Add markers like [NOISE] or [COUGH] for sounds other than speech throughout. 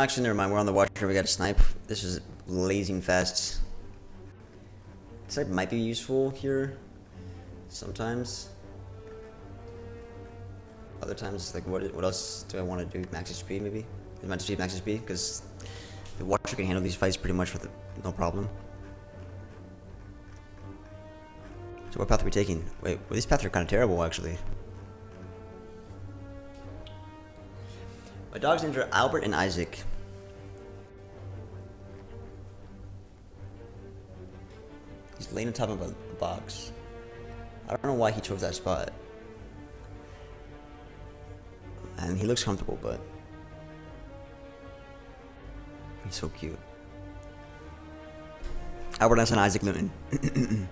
Actually, never mind. We're on the watcher. We got a snipe. This is blazing fast. Snipe might be useful here. Sometimes. Other times, like, what, what else do I want to do? Max HP, maybe? Max HP, max HP? Because the watcher can handle these fights pretty much with no problem. So what path are we taking? Wait, well, these paths are kind of terrible, actually. My dog's names are Albert and Isaac. Laying on top of a box. I don't know why he chose that spot. And he looks comfortable, but he's so cute. Albert Einstein, Isaac Newton. [CLEARS THROAT]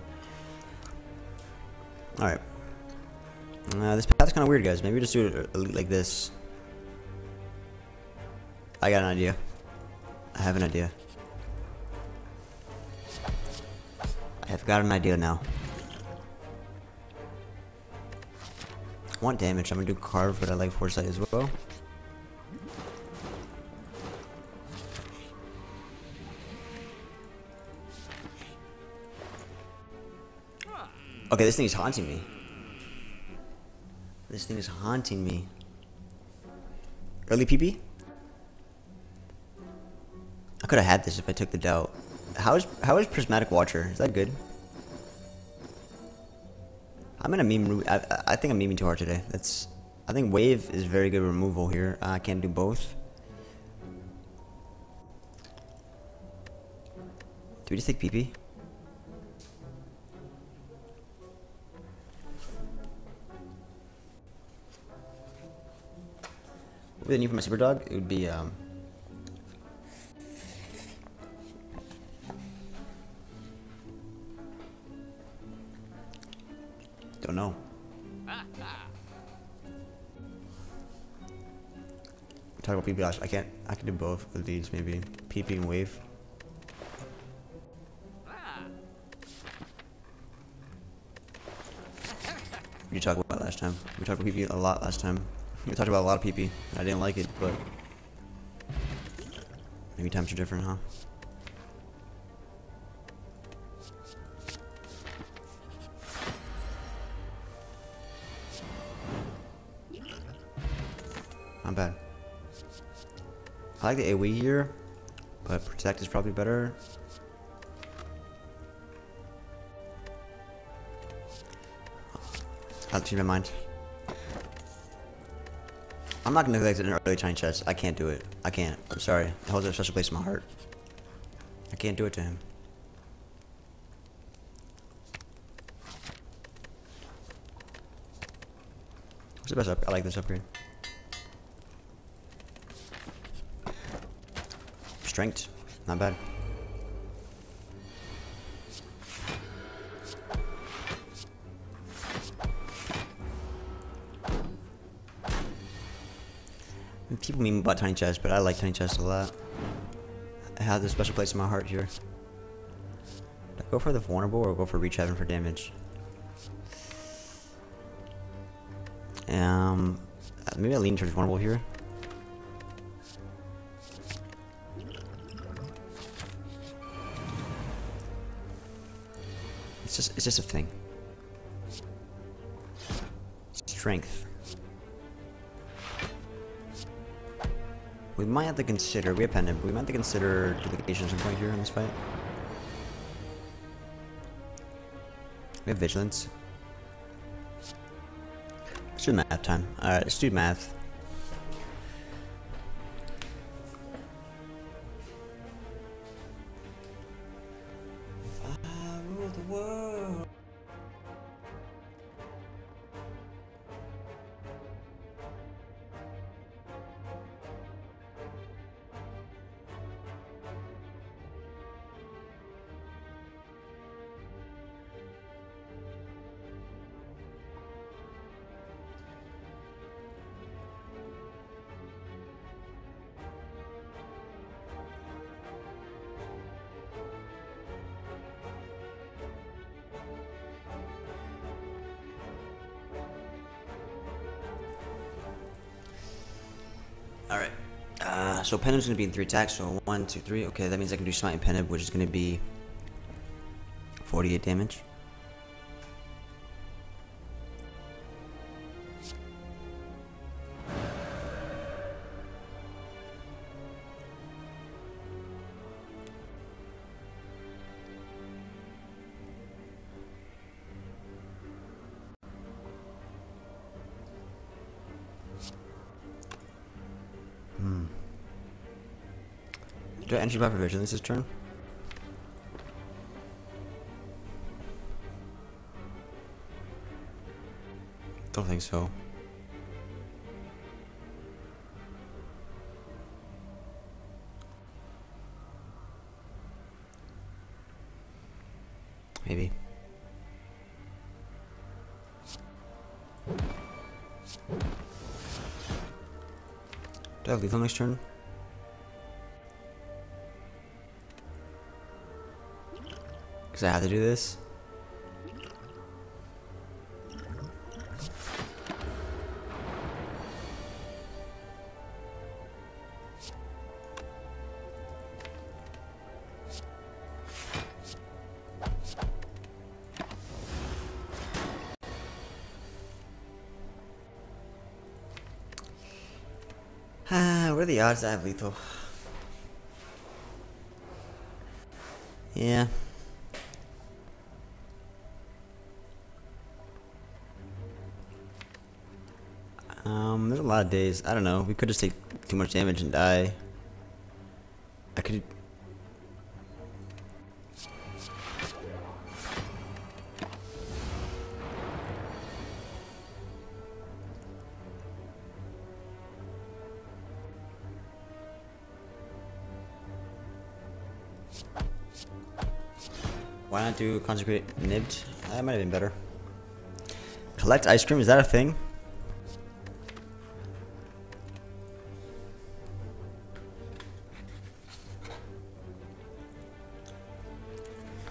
Alright. Uh, this path's kind of weird, guys. Maybe just do it like this. I got an idea. I have an idea. I have got an idea now. I want damage. I'm gonna do carve, but I like foresight as well. Okay, this thing is haunting me. This thing is haunting me. Early PP? I could have had this if I took the doubt. How is how is Prismatic Watcher? Is that good? I'm gonna meme. I, I think I'm meming too hard today. That's. I think Wave is very good removal here. Uh, I can't do both. Do we just take PP? What would I need for my super dog? It would be um. Don't know. [LAUGHS] Talk about PP. I can't. I can do both of these. Maybe PP and wave. [LAUGHS] You talked about last time. We talked about PP a lot last time. We talked about a lot of PP. I didn't like it, but maybe times are different, huh? I like the AoE here, but protect is probably better. I'll change my mind. I'm not gonna neglect an early tiny chest. I can't do it. I can't. I'm sorry. It holds a special place in my heart. I can't do it to him. What's the best up? I like this upgrade. Strength. Not bad. People meme about tiny chest, but I like tiny chest a lot. I have a special place in my heart here. Do I go for the vulnerable or go for reach heaven for damage? Um, maybe I lean towards vulnerable here. Just, it's just a thing. Strength. We might have to consider, we have pendant, but we might have to consider duplication at some point here in this fight. We have vigilance. Let's do math time. Alright, let's do math. So Pen Nib's gonna be in three attacks, so one, two, three. Okay, that means I can do Smite and Pen Nib, which is gonna be 48 damage. Entry buy for vigilance this turn? Don't think so. Maybe. Do I leave lethal next turn? Because I have to do this? Ah, [SIGHS] what are the odds I have lethal? Yeah. Um, there's a lot of days. I don't know. We could just take too much damage and die. I could. Why not do consecrate nibbed? That might have been better. Collect ice cream, is that a thing?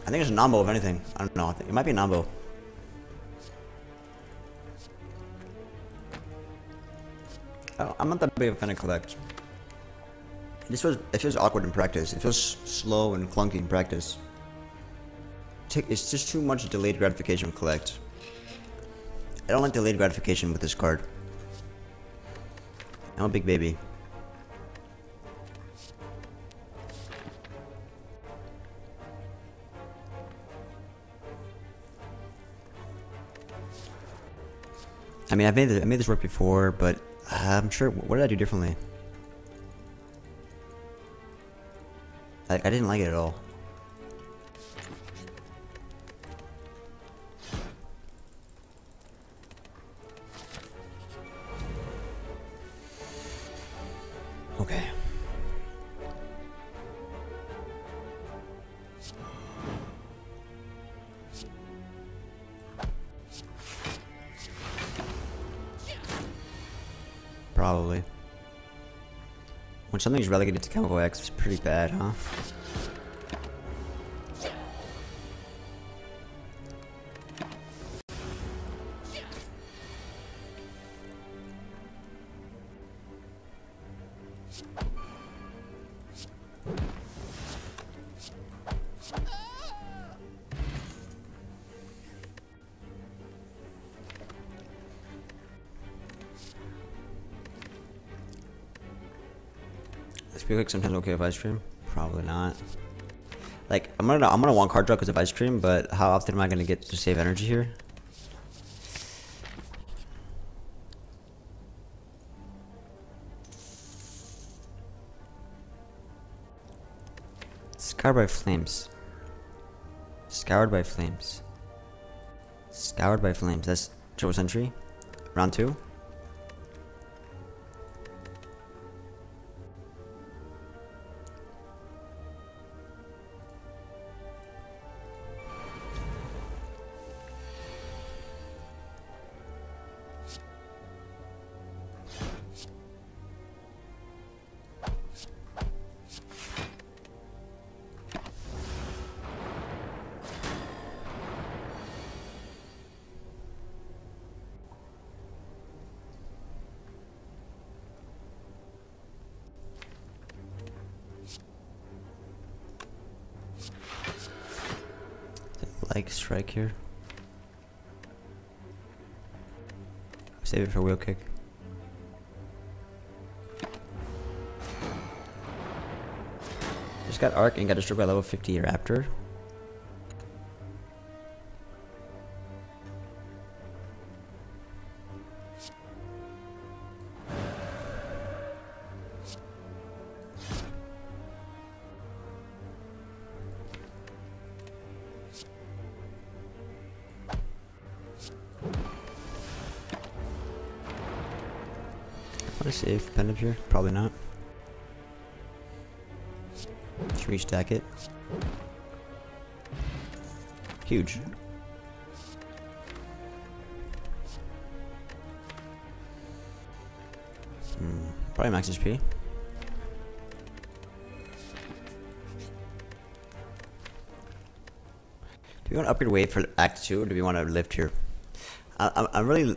I think it's a Nambo of anything. I don't know. I think it might be a Nambo. I am not that big of a fan of collect. This was it feels awkward in practice. It feels slow and clunky in practice. It's just too much delayed gratification with collect. I don't like delayed gratification with this card. I'm a big baby. I mean, I've made this, I made this work before, but uh, I'm sure. What did I do differently? I, I didn't like it at all. Something's relegated to Chemical X, it's pretty bad, huh? Sometimes okay with ice cream? Probably not. Like I'm gonna I'm gonna want card draw because of ice cream, but how often am I gonna get to save energy here? Scoured by flames. Scoured by flames. Scoured by flames. That's triple century. Round two. Like strike here. Save it for wheel kick. Just got arc and got destroyed by level 50 raptor. Up here? Probably not. Let's restack it. Huge. Hmm, probably max HP. Do we want to upgrade weight for Act 2 or do we want to lift here? I, I'm really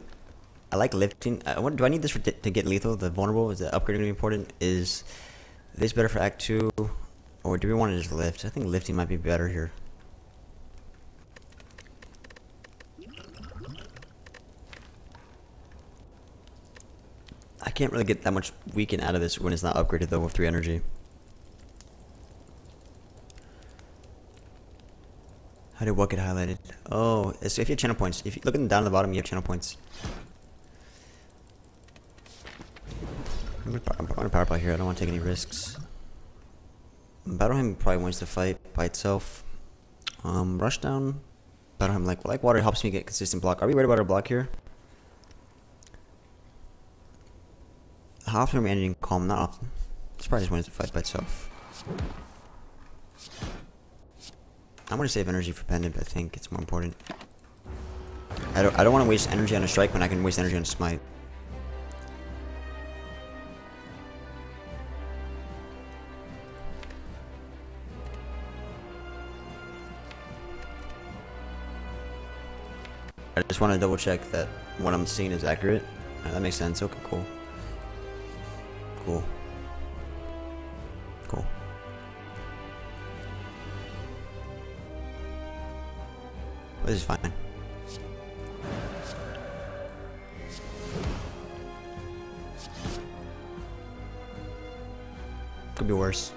I like lifting. I want, do I need this to get lethal? The vulnerable is the upgrade going to be important? Is this better for Act Two, or do we want to just lift? I think lifting might be better here. I can't really get that much weaken out of this when it's not upgraded though with three energy. How did what get highlighted? Oh, so if you have channel points. If you look at down at the bottom, you have channel points. I'm gonna power play here. I don't want to take any risks. Battle Hymn probably wins the fight by itself. Um, Rushdown. Battle Hymn like like water helps me get consistent block. Are we worried about our block here? We ending calm? Not often. This probably just wins the fight by itself. I'm gonna save energy for pendant. But I think it's more important. I don't. I don't want to waste energy on a strike when I can waste energy on a smite. I just want to double check that what I'm seeing is accurate. Right, that makes sense. Okay, cool. Cool. Cool. This is fine. Could be worse.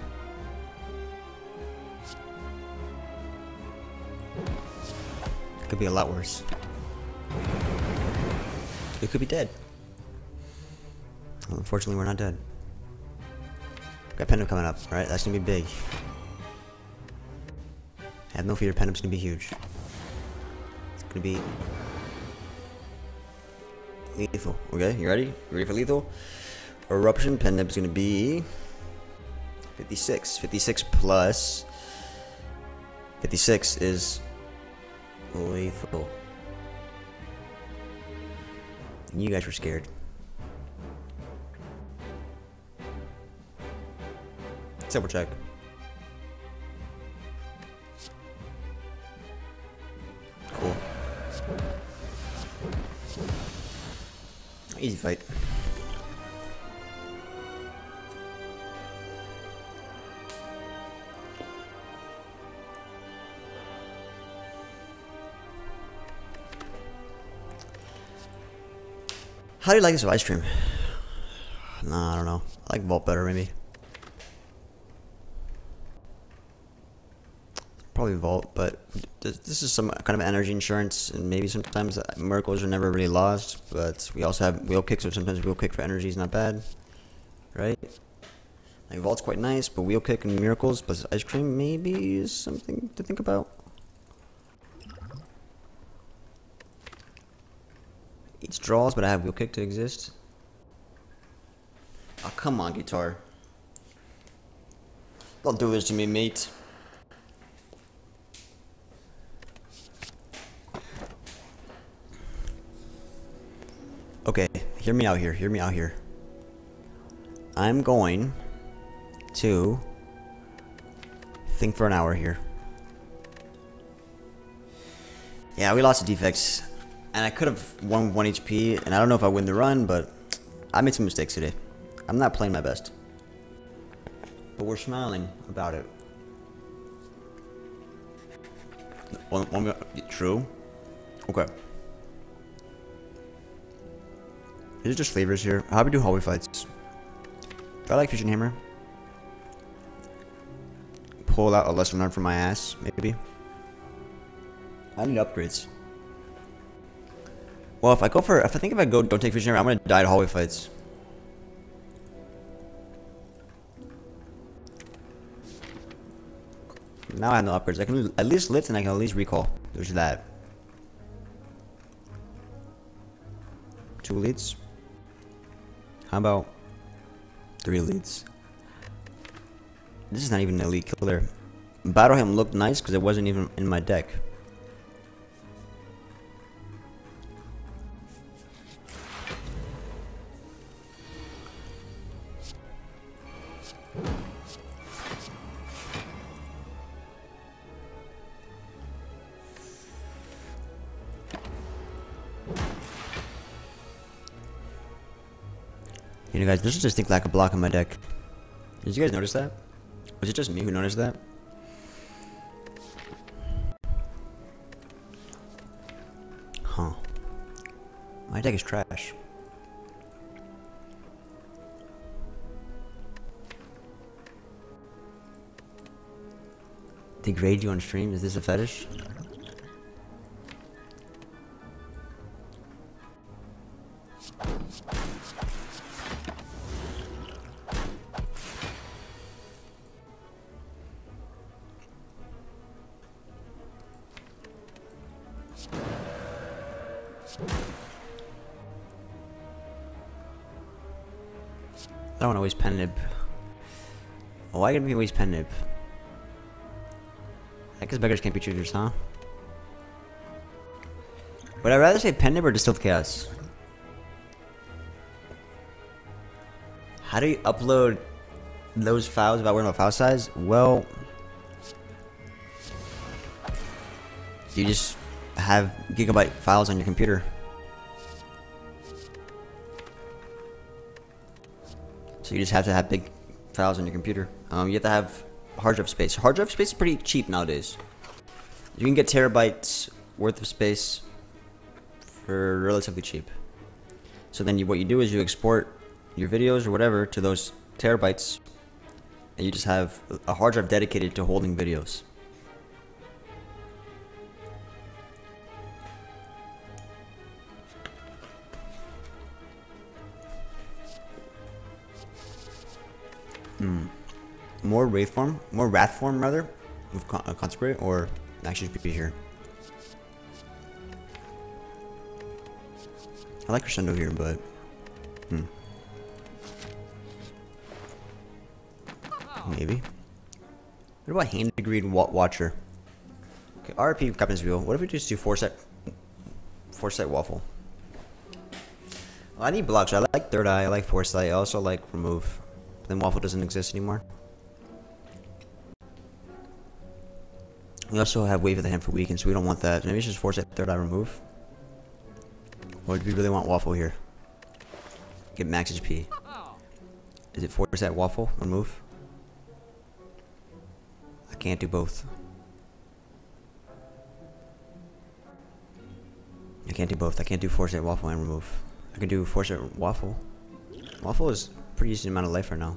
Could be a lot worse. We could be dead. Well, unfortunately, we're not dead. Got Pendulum coming up, alright? That's gonna be big. Have no fear, Pendulum's gonna be huge. It's gonna be lethal. Okay, you ready? Ready for lethal? Eruption Pendulum's gonna be 56. 56 plus 56 is lethal. You guys were scared. Double check. Cool. Easy fight. How do you like this ice cream? Nah, I don't know. I like Vault better, maybe. Probably Vault, but this is some kind of energy insurance, and maybe sometimes miracles are never really lost, but we also have wheel kicks, so sometimes wheel kick for energy is not bad, right? Like Vault's quite nice, but wheel kick and miracles plus ice cream maybe is something to think about. Draws, but I have wheel kick to exist. Oh, come on, guitar. Don't do this to me, mate. Okay, hear me out here, hear me out here. I'm going to think for an hour here. Yeah, we lost the defects. And I could have won with 1 HP, and I don't know if I win the run, but I made some mistakes today. I'm not playing my best. But we're smiling about it. One, one, true. Okay. Is it just flavors here? How do we do hallway fights? I like Fusion Hammer? Pull out a lesson learned from my ass, maybe. I need upgrades. Well, if I go for, if I think if I go, don't take Hammer, I'm gonna die to hallway fights. Now I have no upgrades. I can at least lift and I can at least recall. There's that. Two leads. How about three leads? This is not even an elite killer. Battle Hymn looked nice because it wasn't even in my deck. Guys, this is just think like a block on my deck. Did you guys notice that? Was it just me who noticed that? Huh. My deck is trash. Degrade you on stream? Is this a fetish? Don't want to waste pen nib. Oh, why gonna be waste pen nib? I guess beggars can't be choosers, huh? Would I rather say pen nib or distilled chaos? How do you upload those files without worrying about file size? Well, you just have gigabyte files on your computer. You just have to have big files on your computer. Um, you have to have hard drive space. Hard drive space is pretty cheap nowadays. You can get terabytes worth of space for relatively cheap. So then you, what you do is you export your videos or whatever to those terabytes and you just have a hard drive dedicated to holding videos. Hmm. More Wraith form? More Wrath form, rather? With con uh, Consecrate? Or actually be here? I like Crescendo here, but... Hmm. Maybe. What about Hand Agreed Watcher? Okay, RP Captain's Wheel. What if we just do 4 set... 4 set Waffle? Well, I need blocks. I like Third Eye, I like Foresight, I also like Remove. Then Waffle doesn't exist anymore. We also have Wave of the Hand for weaken, so we don't want that. Maybe it's just force that third eye remove. Or do we really want Waffle here? Get max HP. Is it force that Waffle remove? I can't do both. I can't do both. I can't do force that Waffle and remove. I can do force that Waffle. Waffle is pretty decent amount of life right now.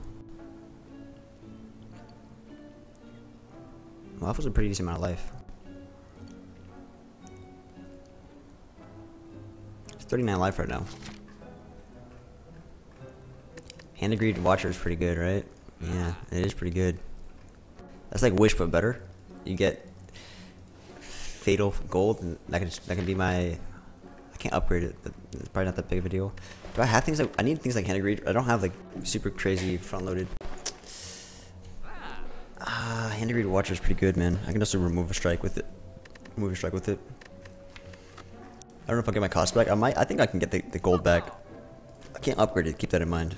Waffle's a pretty decent amount of life. It's 39 life right now. Hand agreed watcher is pretty good, right? Yeah, it is pretty good. That's like wish but better. You get fatal gold and that can that can be my I can't upgrade it, but it's probably not that big of a deal. Do I have things like I need things like hand agreed? I don't have like super crazy front loaded Ah, hand agreed watcher is pretty good, man. I can also remove a strike with it. Remove a strike with it. I don't know if I'll get my cost back. I might. I think I can get the, the gold back. I can't upgrade it. Keep that in mind.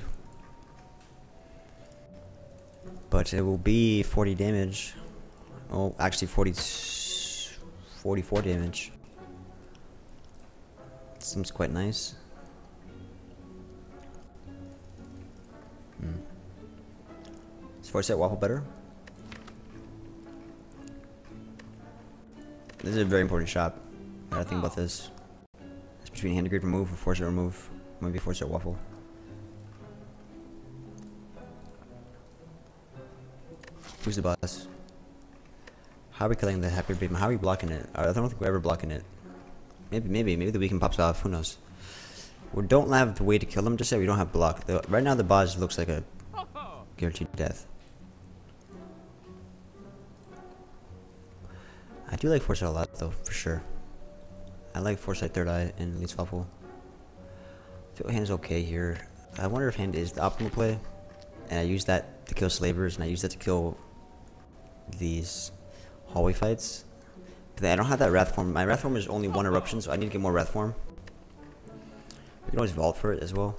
But it will be 40 damage. Oh, actually 40, 44 damage. Seems quite nice. 4 set waffle better? This is a very important shot. I gotta think about this. It's between hand grip remove or force remove. Maybe force a waffle. Who's the boss? How are we killing the Hyper Beam? How are we blocking it? I don't think we're ever blocking it. Maybe, maybe, maybe the weekend pops off. Who knows? We don't have the way to kill him just say We don't have block. The, right now, the boss looks like a guaranteed death. Do like Foresight a lot, though, for sure. I like Foresight Third Eye and Lee's Waffle. I feel Hand's okay here. I wonder if Hand is the optimal play. And I use that to kill Slavers, and I use that to kill these hallway fights. But I don't have that Wrath form. My Wrath form is only one eruption, so I need to get more Wrath form. We can always vault for it as well.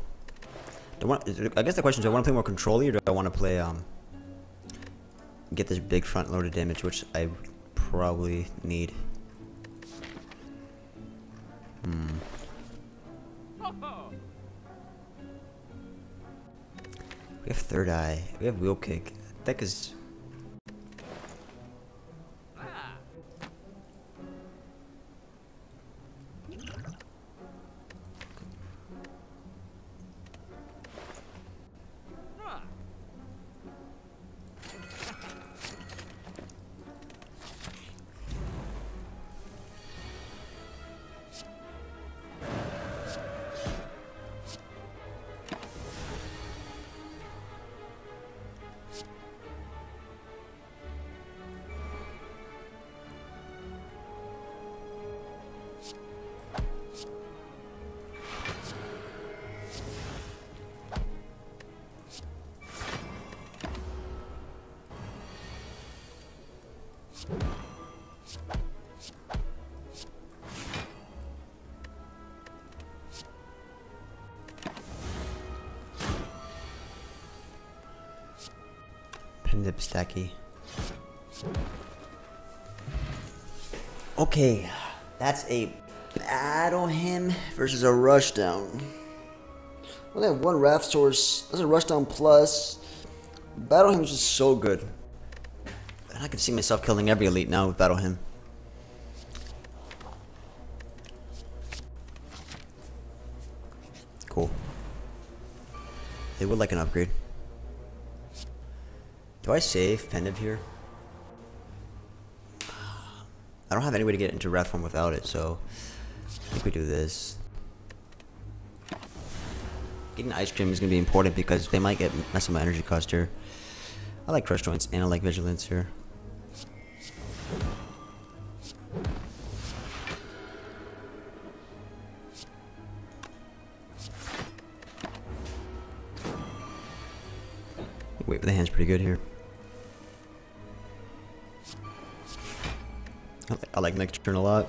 I, want, I guess the question is, do I want to play more controlly, or do I want to play um get this big front loaded damage, which I probably need. Hmm. We have third eye. We have wheel kick. That is Okay, that's a Battle Hymn versus a rushdown. Only have one Wrath source. That's a rushdown plus. Battle Hymn is just so good. And I can see myself killing every elite now with Battle Hymn. Cool. They would like an upgrade. Do I save Pen Nib here? I don't have any way to get into Wrath form without it, so I think we do this. Getting Ice Cream is going to be important because they might get mess up my energy cost here. I like Crush Joints and I like Vigilance here. Wait, the hand's pretty good here. I like Nocturne a lot.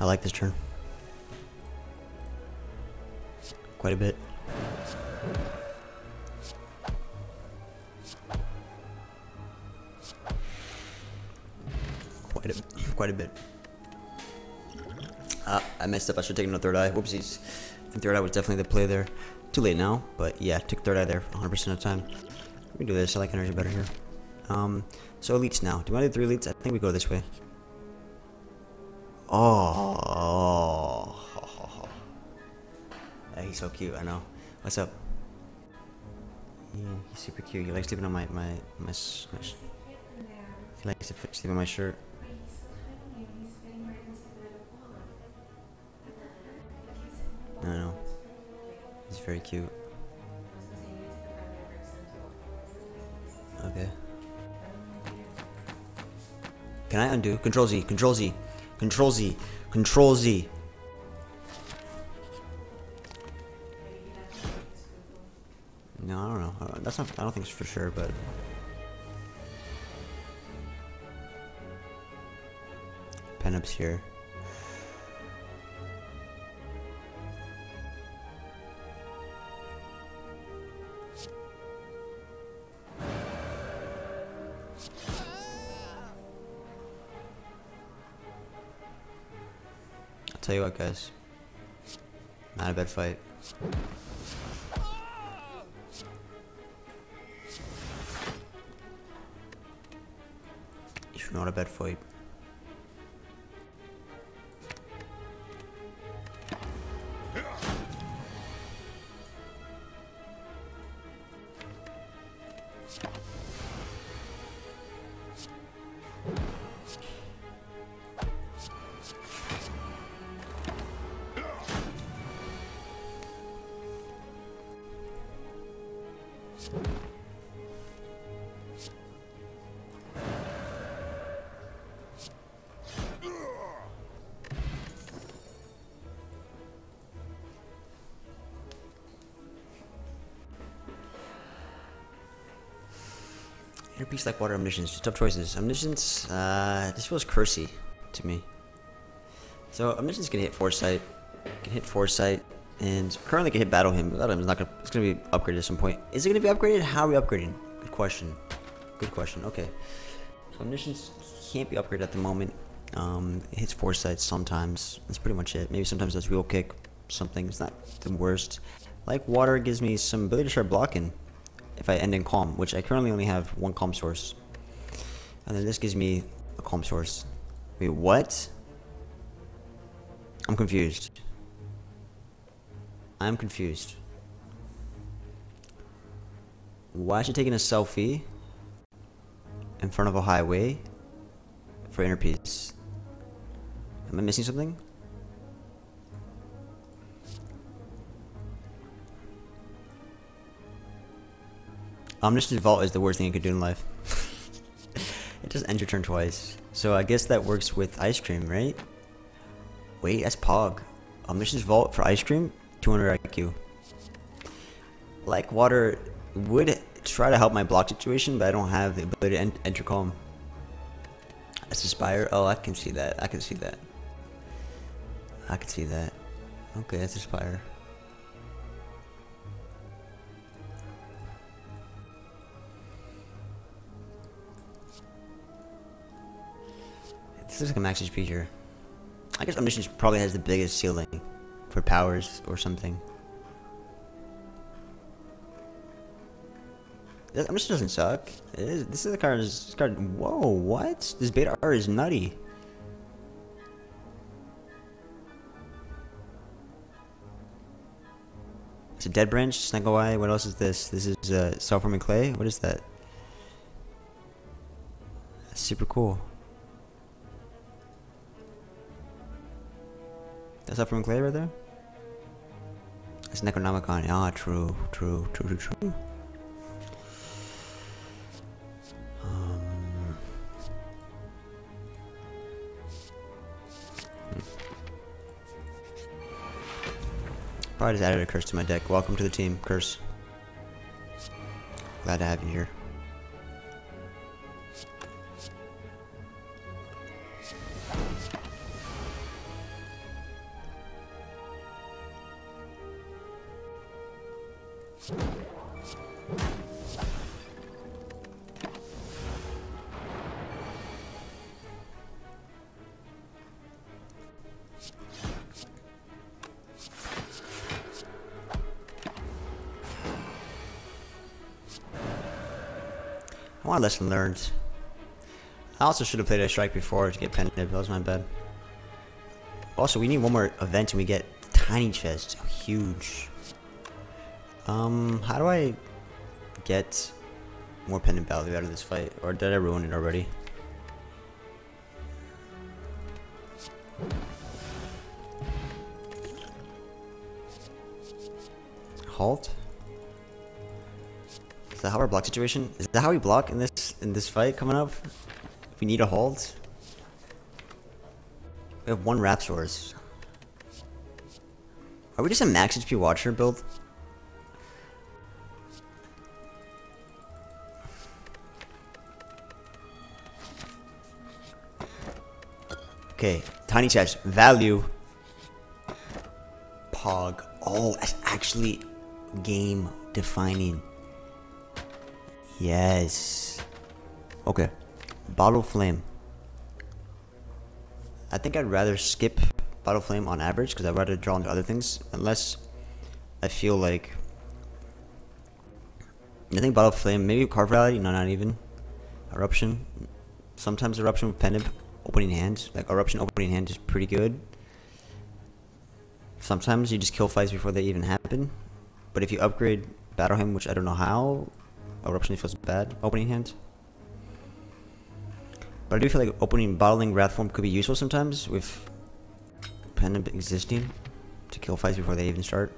I like this turn. Quite a bit. Quite a, quite a bit. Uh, I messed up. I should take another third eye. Whoopsies. And third eye was definitely the play there. Too late now, but yeah, took third eye there 100% of the time. We do this. I like energy better here. Um, so elites now. Do you want to do three elites? I think we go this way. Oh. Yeah, [LAUGHS] he's so cute. I know. What's up? Yeah, he's super cute. He likes sleeping on my my my. my he likes to sleep on my shirt. Very cute. Okay. Can I undo? Control Z, Control Z, Control Z, Control Z. No, I don't know. Uh, that's not. I don't think it's for sure, but. Pen ups here. tell you what, guys. Not a bad fight. It's not a bad fight. Like water omniscience. Tough choices. Omniscience, uh, this feels cursy to me. So omniscience can hit foresight, can hit foresight, and currently can hit Battle Hymn. Battle Hymn is not gonna. It's gonna be upgraded at some point. Is it gonna be upgraded? How are we upgrading? Good question. Good question. Okay. So omniscience can't be upgraded at the moment. Um, it hits foresight sometimes. That's pretty much it. Maybe sometimes does real kick. Something. It's not the worst. Like water gives me some ability to start blocking if I end in calm, which I currently only have one calm source. And then this gives me a calm source. Wait, what? I'm confused. I'm confused. Why is she taking a selfie in front of a highway for inner peace? Am I missing something? Omniscient Vault is the worst thing you could do in life. [LAUGHS] it just ends your turn twice. So I guess that works with Ice Cream, right? Wait, that's Pog. Omniscient Vault for Ice Cream? 200 IQ. Like Water would try to help my block situation, but I don't have the ability to en enter calm. That's Aspire. Oh, I can see that. I can see that. I can see that. Okay, that's Aspire. This looks like a max HP here. I guess Omniscience probably has the biggest ceiling for powers or something. Omniscience doesn't suck. this is a card. This card. Whoa! What? This beta R is nutty. It's a dead branch, Snecko Eye. What else is this? This is uh, self-forming clay. What is that? That's super cool. That's up from Clay right there? It's Necronomicon. Ah, true, true, true, true, true. Um, hmm. Probably just added a curse to my deck. Welcome to the team, curse. Glad to have you here. One lesson learned. I also should have played a strike before to get penitent. That was my bad. Also, we need one more event and we get tiny chest. Huge. Um, how do I get more pendant value out of this fight? Or did I ruin it already? Halt? Is that how our block situation? Is that how we block in this in this fight coming up? If we need a hold? We have one rap Rapsaurs. Are we just a max HP Watcher build? Okay, tiny chest, value. Pog. Oh, that's actually game defining. Yes. Okay. Bottle Flame. I think I'd rather skip Bottle Flame on average because I'd rather draw into other things unless I feel like I think Bottle Flame, maybe Carve Reality, no not even. Eruption. Sometimes Eruption with Pendant opening hand, like Eruption opening hand is pretty good. Sometimes you just kill fights before they even happen. But if you upgrade Battle Hymn, which I don't know how, Eruption feels bad opening hand. But I do feel like opening Bottling Wrath Form could be useful sometimes with Pen Nib existing to kill fights before they even start.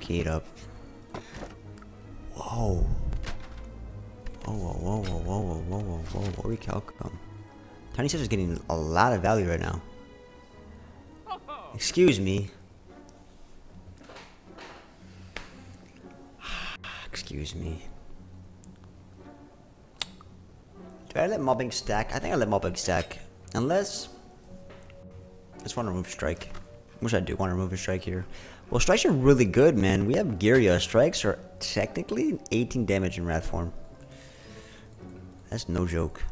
Keyed up. Whoa. Whoa, whoa, whoa, whoa, whoa, whoa, whoa, whoa, whoa, where we come? Tiny Chest's getting a lot of value right now. [LAUGHS] Excuse me. Excuse me. Do I let mobbing stack? I think I let mobbing stack. Unless... I just want to remove strike. Which I do want to remove a strike here. Well, strikes are really good, man. We have Girya. Strikes are technically 18 damage in Wrath form. That's no joke.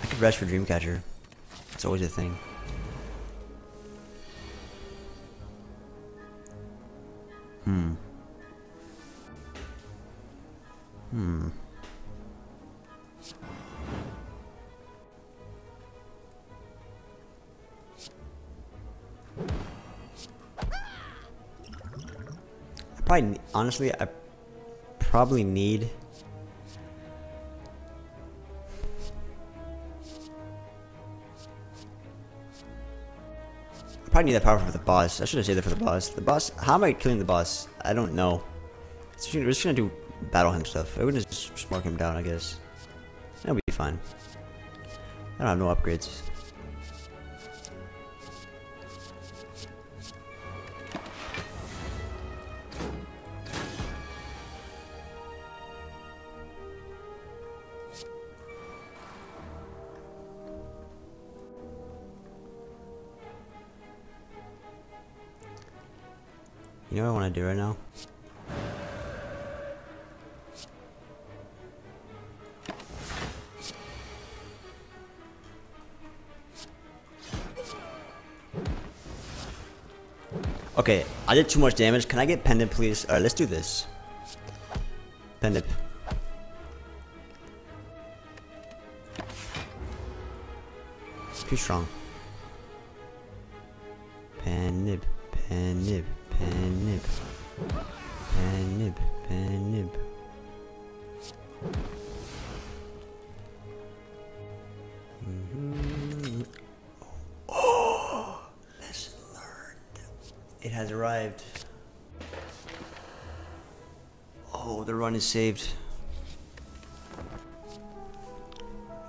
I could rest for Dreamcatcher. It's always a thing. Hmm. Hmm. I probably, honestly, I probably need probably need that power for the boss. I should have saved that for the boss. The boss, how am I killing the boss? I don't know. We're just gonna do Battle Hymn stuff. I would just mark him down, I guess. That'll be fine. I don't have no upgrades. You know what I want to do right now? Okay, I did too much damage. Can I get Pen Nib, please? Alright, let's do this. Pen Nib. Too strong. Pen Nib, Pen Nib, penib, Pen Nib, penib. Mhm. Oh, [GASPS] lesson learned. It has arrived. Oh, the run is saved.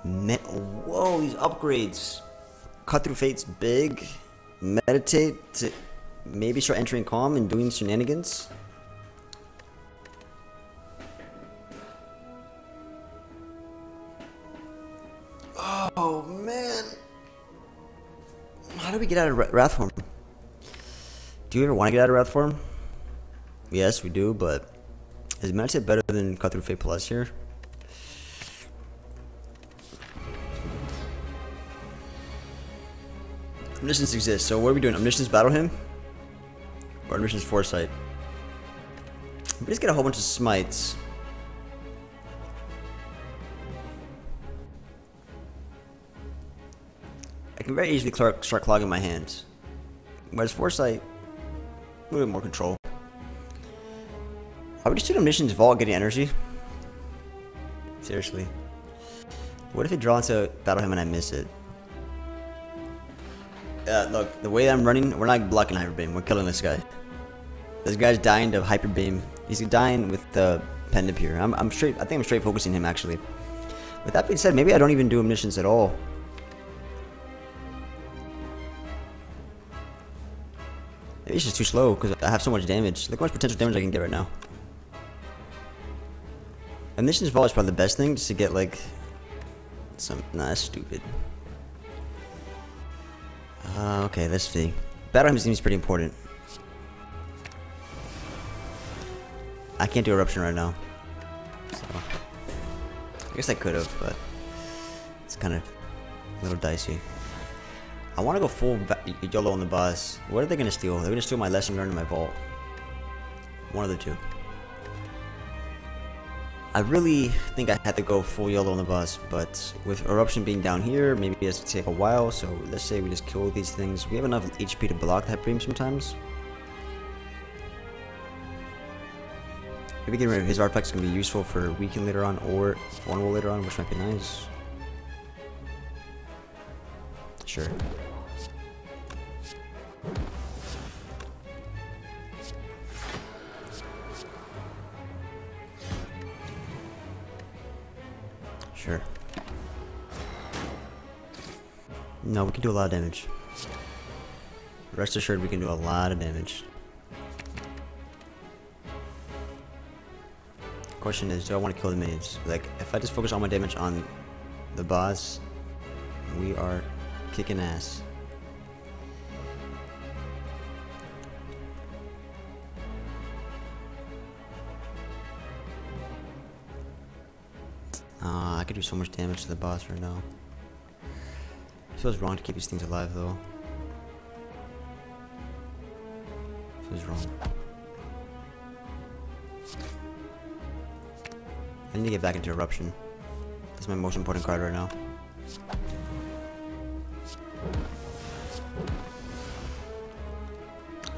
Met Whoa, these upgrades. Cut through fate's big. Meditate maybe start entering calm and doing shenanigans. Oh man. How do we get out of Wrath form? Do you ever want to get out of Wrath form? Yes, we do, but is Meditate better than Cut Through Fate Plus here? Omniscience exists, so what are we doing? Omniscience Battle Hymn? Or Omniscience Foresight? We just get a whole bunch of smites. I can very easily start clogging my hands. Whereas Foresight, a little bit more control. Are we just doing Omniscience Vault getting energy? Seriously. What if it draws into Battle Hymn and I miss it? Uh, look, the way I'm running, we're not blocking Hyper Beam. We're killing this guy. This guy's dying to Hyper Beam. He's dying with the Pendant here. I'm, I'm straight. I think I'm straight focusing him actually. With that being said, maybe I don't even do Omniscience at all. Maybe it's just too slow because I have so much damage. Look how much potential damage I can get right now. Omniscience Vault is probably the best thing just to get like some. Nah, that's stupid. Uh, okay, let's see. Battle Hymn seems pretty important. I can't do Eruption right now. So, I guess I could have, but it's kind of a little dicey. I want to go full YOLO on the boss. What are they going to steal? They're going to steal my lesson learned in my vault. One of the two. I really think I had to go full yellow on the boss, but with Eruption being down here, maybe it has to take a while, so let's say we just kill these things. We have enough HP to block that beam sometimes. Maybe getting rid of his artifacts can be useful for weaken later on, or vulnerable later on, which might be nice. Sure. Sure. No, we can do a lot of damage. Rest assured we can do a lot of damage. Question is, do I want to kill the minions? Like, if I just focus all my damage on the boss, we are kicking ass. Uh, I could do so much damage to the boss right now. It feels wrong to keep these things alive though. Feels wrong. I need to get back into Eruption. That's my most important card right now.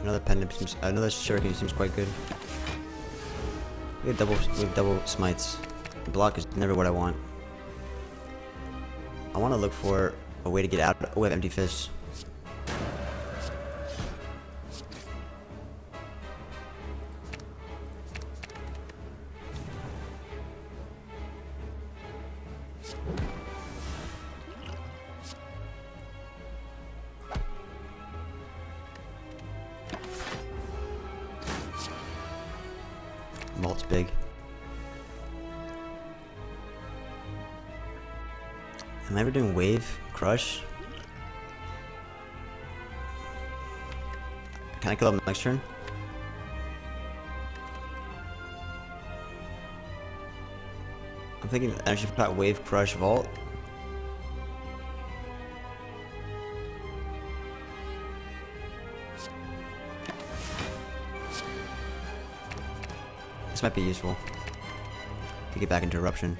Another pendant seems, another shuriken seems quite good. We have double, we have double smites. Block is never what I want. I want to look for a way to get out. Oh, we have empty fists. Next turn? I'm thinking energy pot wave crush vault. This might be useful to get back into eruption.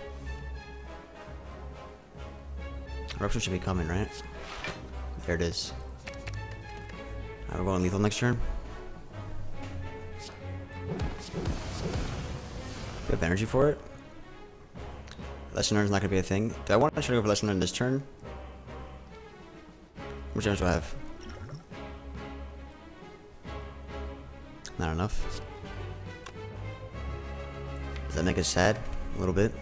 Eruption should be coming, right? There it is. Right, we're going lethal next turn. Have energy for it. Lesson learned is not going to be a thing. Do I want to try to go for lesson learned this turn? Which damage do I have? Not enough. Does that make us sad? A little bit.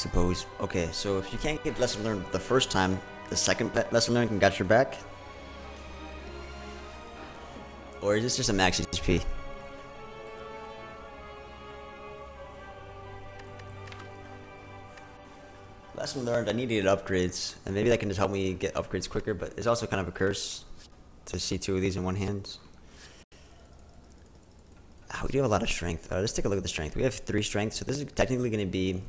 Suppose. Okay, so if you can't get lesson learned the first time, the second lesson learned can get your back? Or is this just a max HP? Lesson learned, I need to get upgrades, and maybe that can just help me get upgrades quicker, but it's also kind of a curse to see two of these in one hand. We do have a lot of strength. Uh, let's take a look at the strength. We have three strength, so this is technically going to be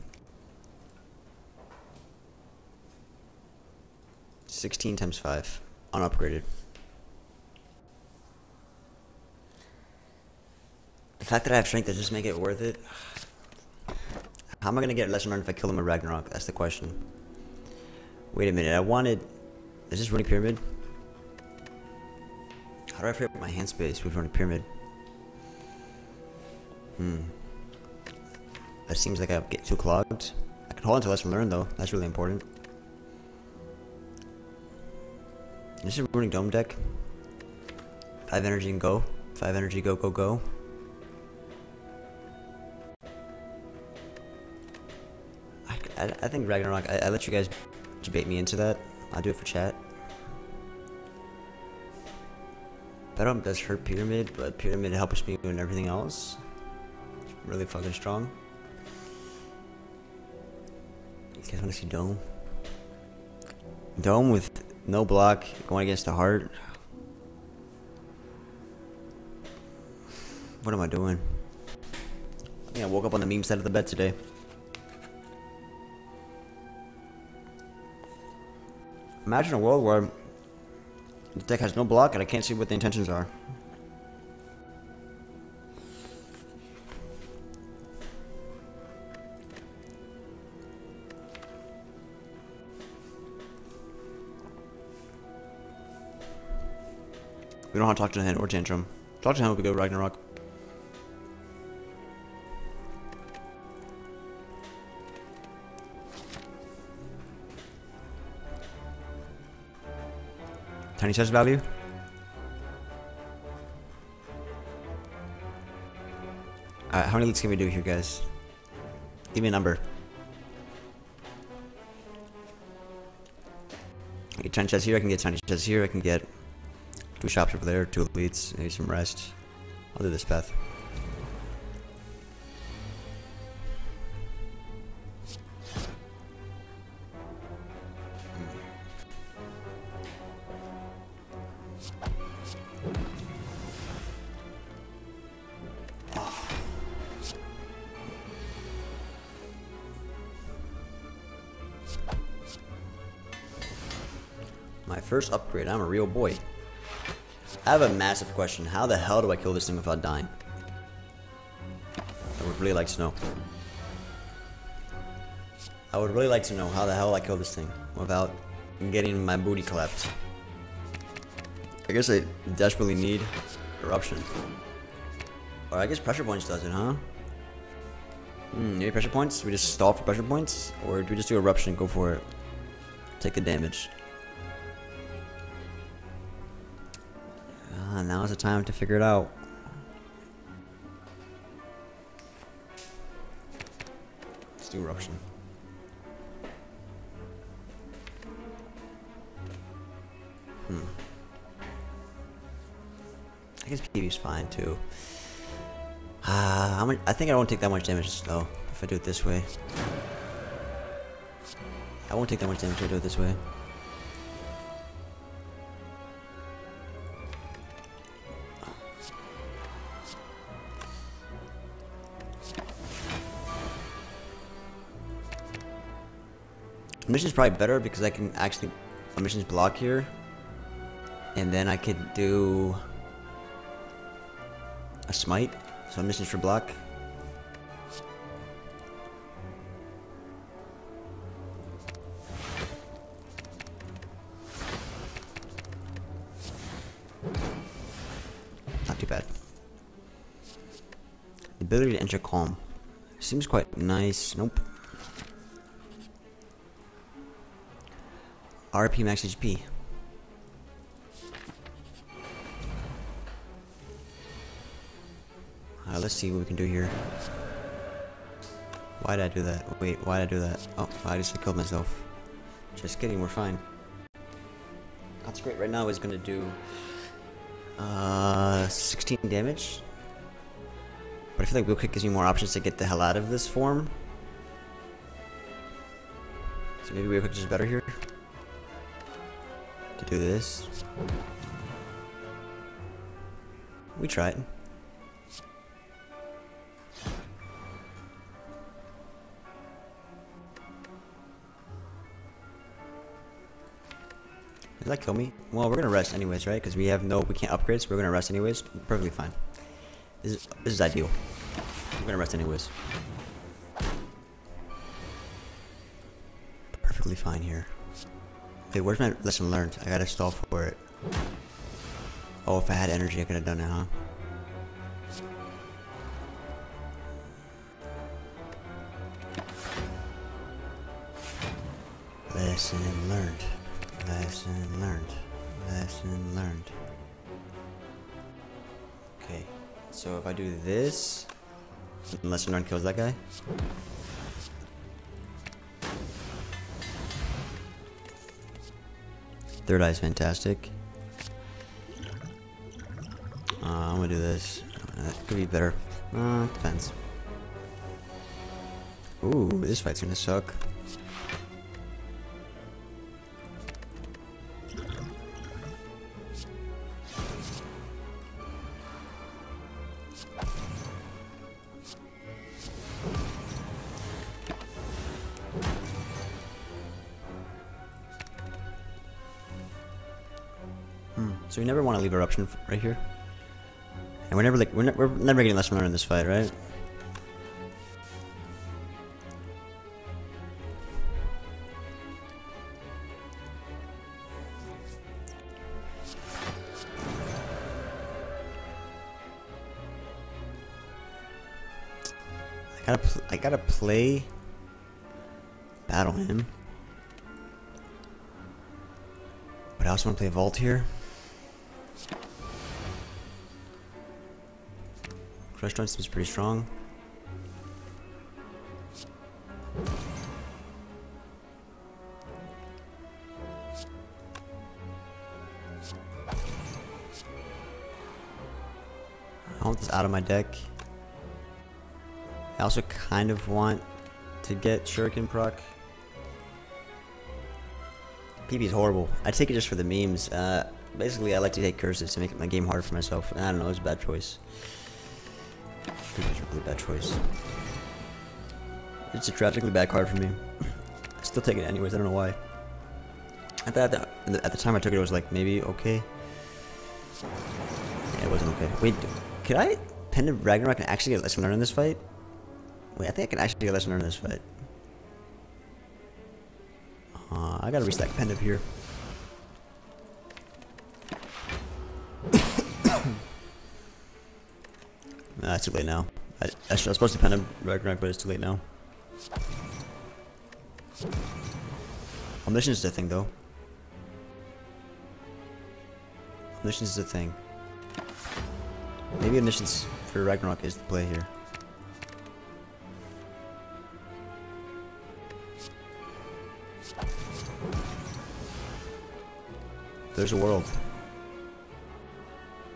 16 times 5, unupgraded. The fact that I have strength does just make it worth it. How am I gonna get lesson learned if I kill him with Ragnarok? That's the question. Wait a minute, I wanted... Is this Runic Pyramid? How do I free up my hand space with Runic Pyramid? Hmm. That seems like I get too clogged. I can hold on to lesson learned though. That's really important. This is Runic Dome deck. 5 energy and go. 5 energy, go, go, go. I, I think Ragnarok, I, I let you guys debate me into that. I'll do it for chat. Bedlam does hurt Pyramid, but Pyramid helps me in everything else. It's really fucking strong. You guys want to see Dome? Dome with no block, going against the heart. What am I doing? I think I woke up on the meme side of the bed today. Imagine a world where the deck has no block and I can't see what the intentions are. Don't have to talk to the hand or tantrum. Talk to hand would be good, Ragnarok. Tiny chest value? Alright, how many leads can we do here, guys? Give me a number. I get tiny chest here, I can get tiny chest here, I can get two shops over there, two elites, need some rest. I'll do this path. My first upgrade, I'm a real boy. I have a massive question. How the hell do I kill this thing without dying? I would really like to know. I would really like to know how the hell I kill this thing without getting my booty clapped. I guess I desperately need eruption. Or I guess pressure points does it, huh? Hmm, maybe pressure points? We just stall for pressure points? Or do we just do eruption and go for it? Take the damage. Time to figure it out. Let's do eruption. Hmm. I guess PV's fine too. Much? I think I won't take that much damage though if I do it this way. I won't take that much damage if I do it this way. Mission's probably better because I can actually a mission's block here. And then I could do a smite. So missions for block. Not too bad. The ability to enter calm. Seems quite nice. Nope. RP max HP. Alright, let's see what we can do here. Why did I do that? Wait, why did I do that? Oh, I just killed myself. Just kidding, we're fine. That's great. Right now is gonna do uh 16 damage. But I feel like wheel kick gives me more options to get the hell out of this form. So maybe wheel kick is better here do this. We tried. Does that kill me? Well, we're gonna rest anyways, right? Because we have no, we can't upgrade, so we're gonna rest anyways. Perfectly fine. This is, this is ideal. We're gonna rest anyways. Perfectly fine here. Wait, where's my lesson learned? I gotta stall for it. Oh, if I had energy, I could have done it, huh? Lesson learned. Lesson learned. Lesson learned. Okay, so if I do this, lesson learned kills that guy. Third eye's fantastic. Uh, I'm gonna do this. Uh, could be better. Uh, depends. Ooh, this fight's gonna suck. Eruption right here. And we're never like we're, ne- we're never getting lesson learned in this fight, right? I gotta I gotta play Battle Hymn. But I also want to play Vault here. Crush Joint seems pretty strong. I want this out of my deck. I also kind of want to get Shuriken proc. PB is horrible. I take it just for the memes. Uh, basically, I like to take curses to make my game harder for myself. I don't know, it's a bad choice. Really bad choice. It's a tragically bad card for me. I still take it anyways, I don't know why. I thought that at the time I took it, it was like maybe okay. Yeah, it wasn't okay. Wait, could I Pen of Ragnarok and actually get a lesson learned in this fight? Wait, I think I can actually get a lesson learned in this fight. Uh, I gotta restack Pen here. [COUGHS] nah, it's too late now. I, I, was supposed to Pen of Ragnarok, but it's too late now. Omniscience is the thing, though. Omniscience is the thing. Maybe Omniscience for Ragnarok is the play here. There's a world.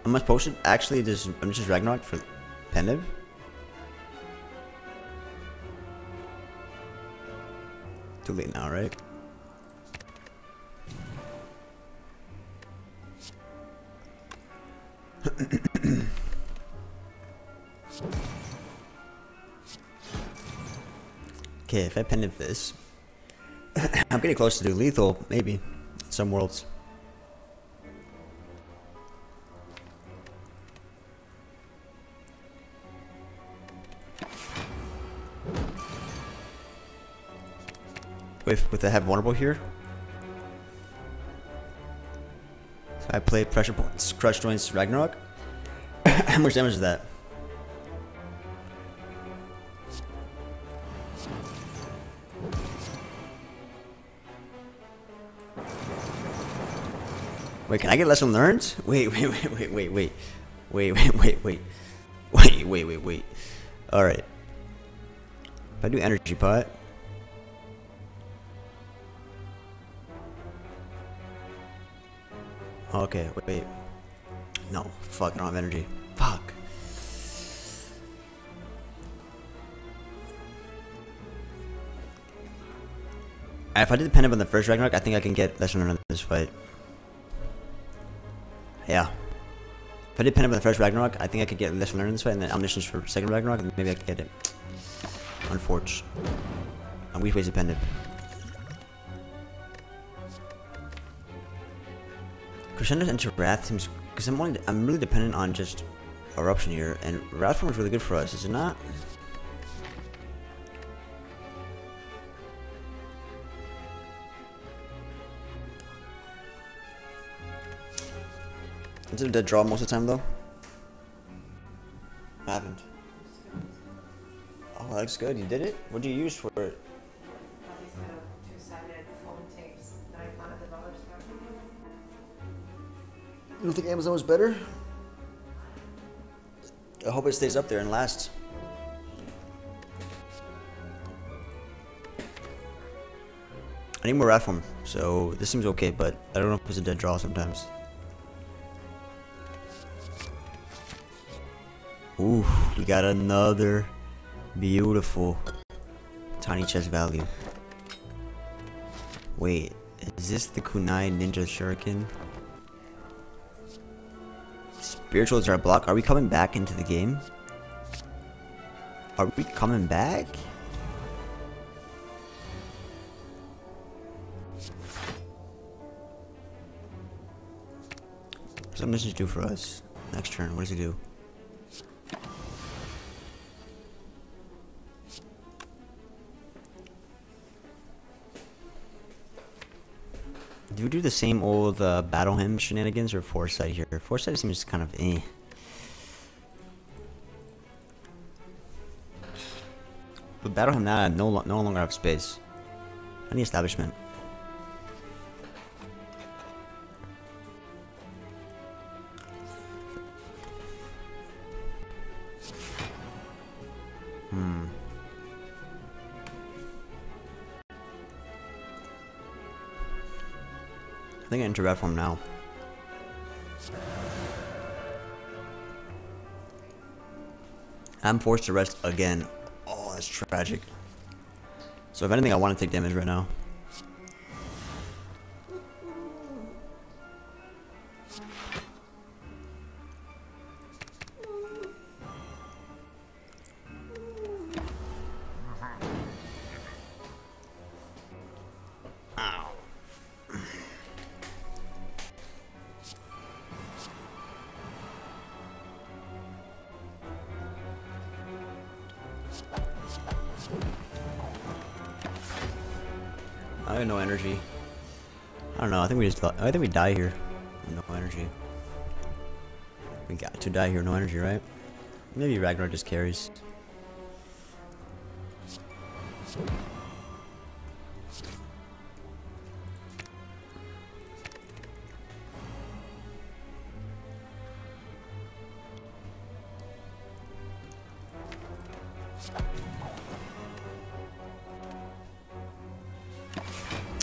Am I supposed to actually just Omniscience Ragnarok for Pen Nib? Too late now, right? [COUGHS] okay, if I Pen Nib this, [COUGHS] I'm getting close to do lethal, maybe. in Some worlds. With with the have vulnerable here. So I play pressure points, crush joints, Ragnarok. [COUGHS] How much damage is that? Wait, can I get lesson learned? [LAUGHS] Wait, wait, wait, wait, wait, wait. Wait, wait, [LAUGHS] wait, wait. Wait, wait, wait, wait. Alright. If I do energy pot. Okay, wait, wait. No, fuck, I don't have energy. Fuck. Uh, if I did the pen up on the first Ragnarok, I think I can get lesson learned in this fight. Yeah. If I did up on the first Ragnarok, I think I could get learned in this fight, and then omniscience for second Ragnarok, and maybe I could get it. Unfortunate. And we wasted pen Crescendo into Wrath seems because I'm only I'm really dependent on just eruption here, and Wrath form is really good for us, is it not? Is it a dead draw most of the time though? I haven't. Oh, that's good. You did it. What do you use for it? You don't think Amazon was better? I hope it stays up there and lasts. I need more rat form, so this seems okay, but I don't know if it's a dead draw sometimes. Ooh, we got another beautiful tiny chest value. Wait, is this the Kunai Ninja Shuriken? Spiritual is our block. Are we coming back into the game? Are we coming back? What's Omniscience do for us? Next turn, what does he do? Do we do the same old uh, battle hymn shenanigans or foresight here? Foresight seems kind of eh. But battle hymn now no, no longer have space. Need establishment. Think I enter red form now. I'm forced to rest again. Oh, that's tragic. So if anything, I want to take damage right now. We just. I think we die here. No energy. We got to die here. No energy, right? Maybe Ragnar just carries.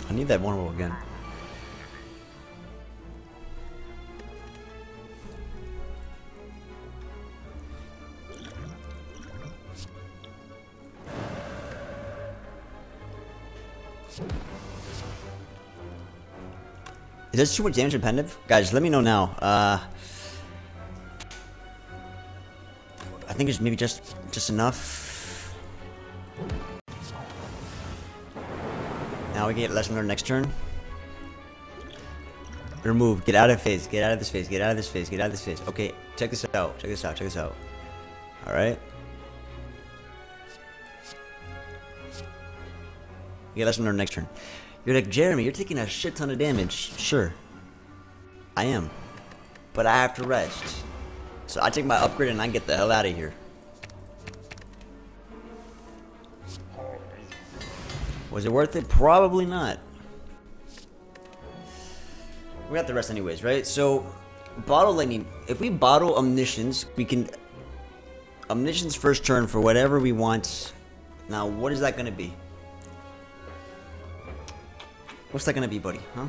I need that one roll again. Is this too much damage dependent? Guys, let me know now. Uh, I think it's maybe just just enough. Now we get lesson learned next turn. Remove. Get out of phase. Get out of this phase. Get out of this phase. Get out of this phase. Okay, check this out. Check this out. Check this out. Alright. Get lesson learned next turn. You're like, Jeremy, you're taking a shit ton of damage. Sure. I am. But I have to rest. So I take my upgrade and I get the hell out of here. Was it worth it? Probably not. We have to rest anyways, right? So, bottle lightning. If we bottle omniscience, we can omniscience first turn for whatever we want. Now, what is that going to be? What's that to be, buddy? Huh?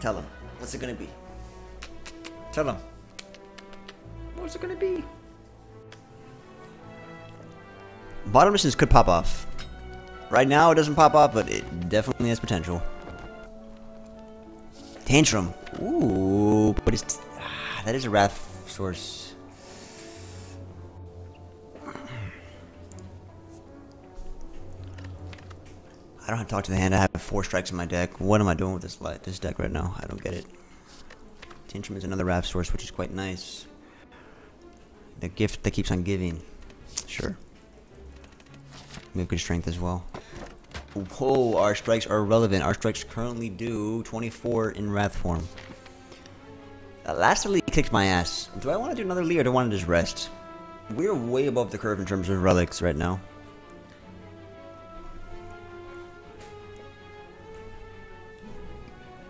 Tell him. What's it to be? Tell him. What's it to be? Bottom missions could pop off. Right now, it doesn't pop off, but it definitely has potential. Tantrum. Ooh, but it's ah, that is a wrath source. I don't have to talk to the hand. I have four strikes in my deck. What am I doing with this light, this deck right now? I don't get it. Tantrum is another wrath source, which is quite nice. The gift that keeps on giving. Sure. We have good strength as well. Whoa, our strikes are relevant. Our strikes currently do 24 in Wrath form. That last Lee kicked my ass. Do I want to do another Lee or do I want to just rest? We're way above the curve in terms of relics right now.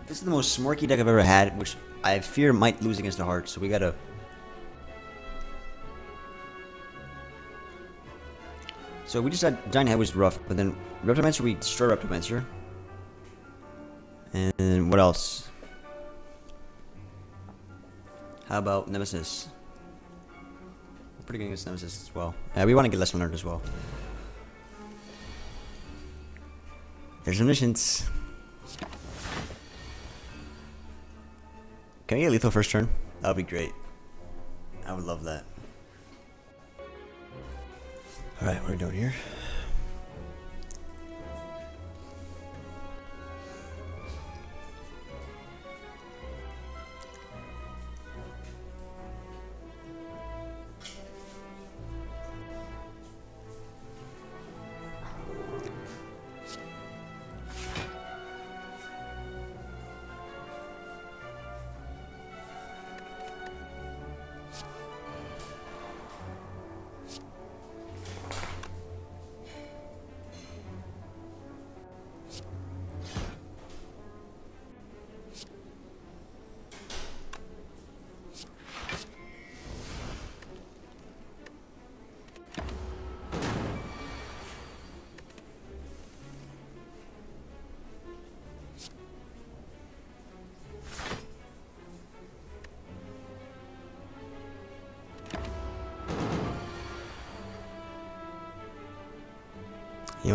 This is the most smirky deck I've ever had, which I fear might lose against the Heart, so we gotta... So we just had Giant Head was rough, but then Reptomancer, we destroy Reptomancer. And what else? How about Nemesis? We're pretty good against Nemesis as well. Yeah, we want to get lesson learned as well. There's omniscience. Can we get lethal first turn? That would be great. I would love that. Alright, what are we doing here?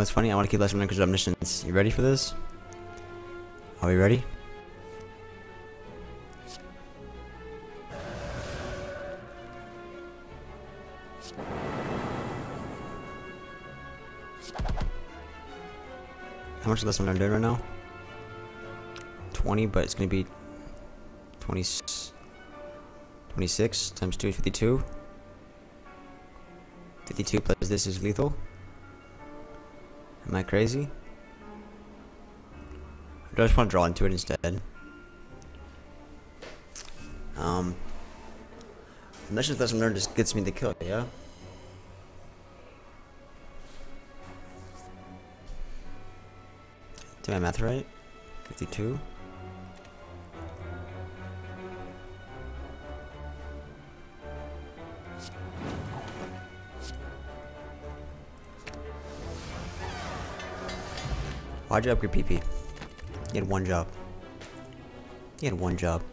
What's funny? I want to keep because of omniscience. You ready for this? Are we ready? How much less lesson learned doing right now? 20, but it's going to be 20, 26 times 2 is 52. 52 plus this is lethal. Am I crazy? I just want to draw into it instead? Um, Omniscience lesson Learn just gets me the kill, yeah? Do my math right? 52? Why'd you upgrade PP? You had one job. You had one job.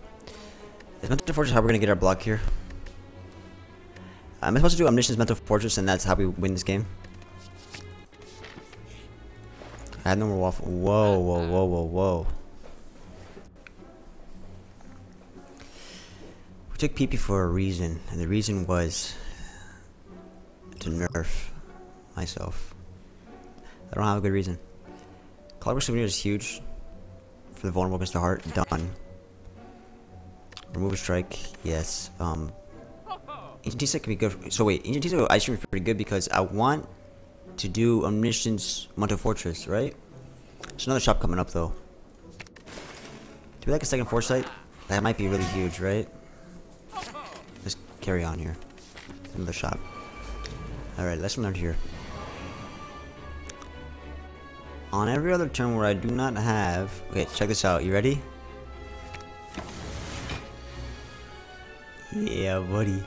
Is Mental Fortress how we're gonna get our block here? Am I supposed to do Omniscience Mental Fortress and that's how we win this game? I had no more waffle. Whoa, whoa, whoa, whoa, whoa. We took PP for a reason, and the reason was to nerf myself. I don't have a good reason. Clockwork Souvenir is huge for the vulnerable Mr. Heart. Done. Remove a strike. Yes. Um. Ancient Tea Set can be good. So wait, Ancient Tea Set Ice Cream is pretty good because I want to do Omniscience Mental Fortress, right? There's another shop coming up though. Do we like a second foresight? That might be really huge, right? Let's carry on here. Another shop. Alright, lesson learned here. On every other turn where I do not have... Okay, check this out. You ready? Yeah, buddy.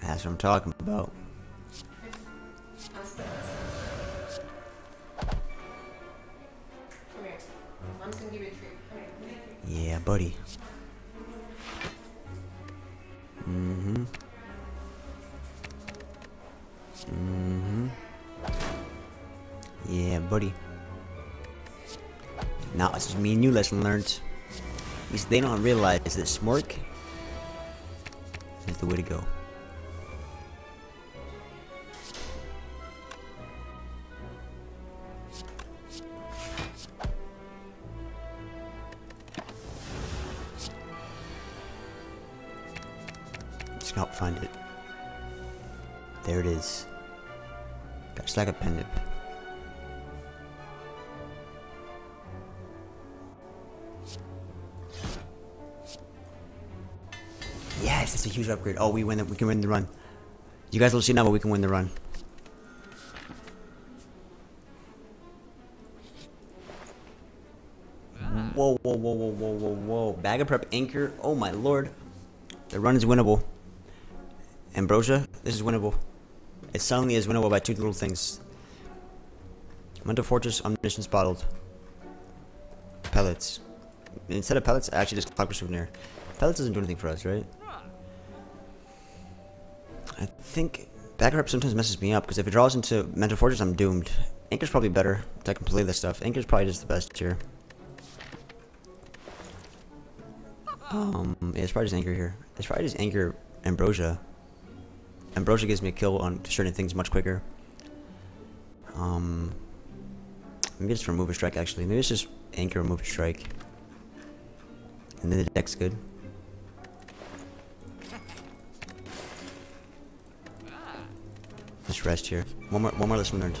That's what I'm talking about. Let's do buddy. Now it's just me and you lesson learned. At least they don't realize that Smork is the way to go. Just help find it. There it is. Just like a pendant. That's a huge upgrade. Oh, we win it. We can win the run. You guys will see now, but we can win the run. Whoa, whoa, whoa, whoa, whoa, whoa, whoa. Bag of prep anchor. Oh my lord. The run is winnable. Ambrosia, this is winnable. It suddenly is winnable by two little things. Mental Fortress, Omniscience Bottled. Pellets. Instead of pellets, I actually just Clockwork Souvenir. Pellets doesn't do anything for us, right? I think Bag Rep sometimes messes me up because if it draws into Mental Fortress, I'm doomed. Anchor's probably better. I can play this stuff. Anchor's probably just the best here. Um, yeah, it's probably just Anchor here. It's probably just Anchor Ambrosia. Ambrosia gives me a kill on certain things much quicker. Um, maybe it's remove a strike actually. Maybe it's just Anchor remove a strike. And then the deck's good. Rest here. One more, one more lesson learned.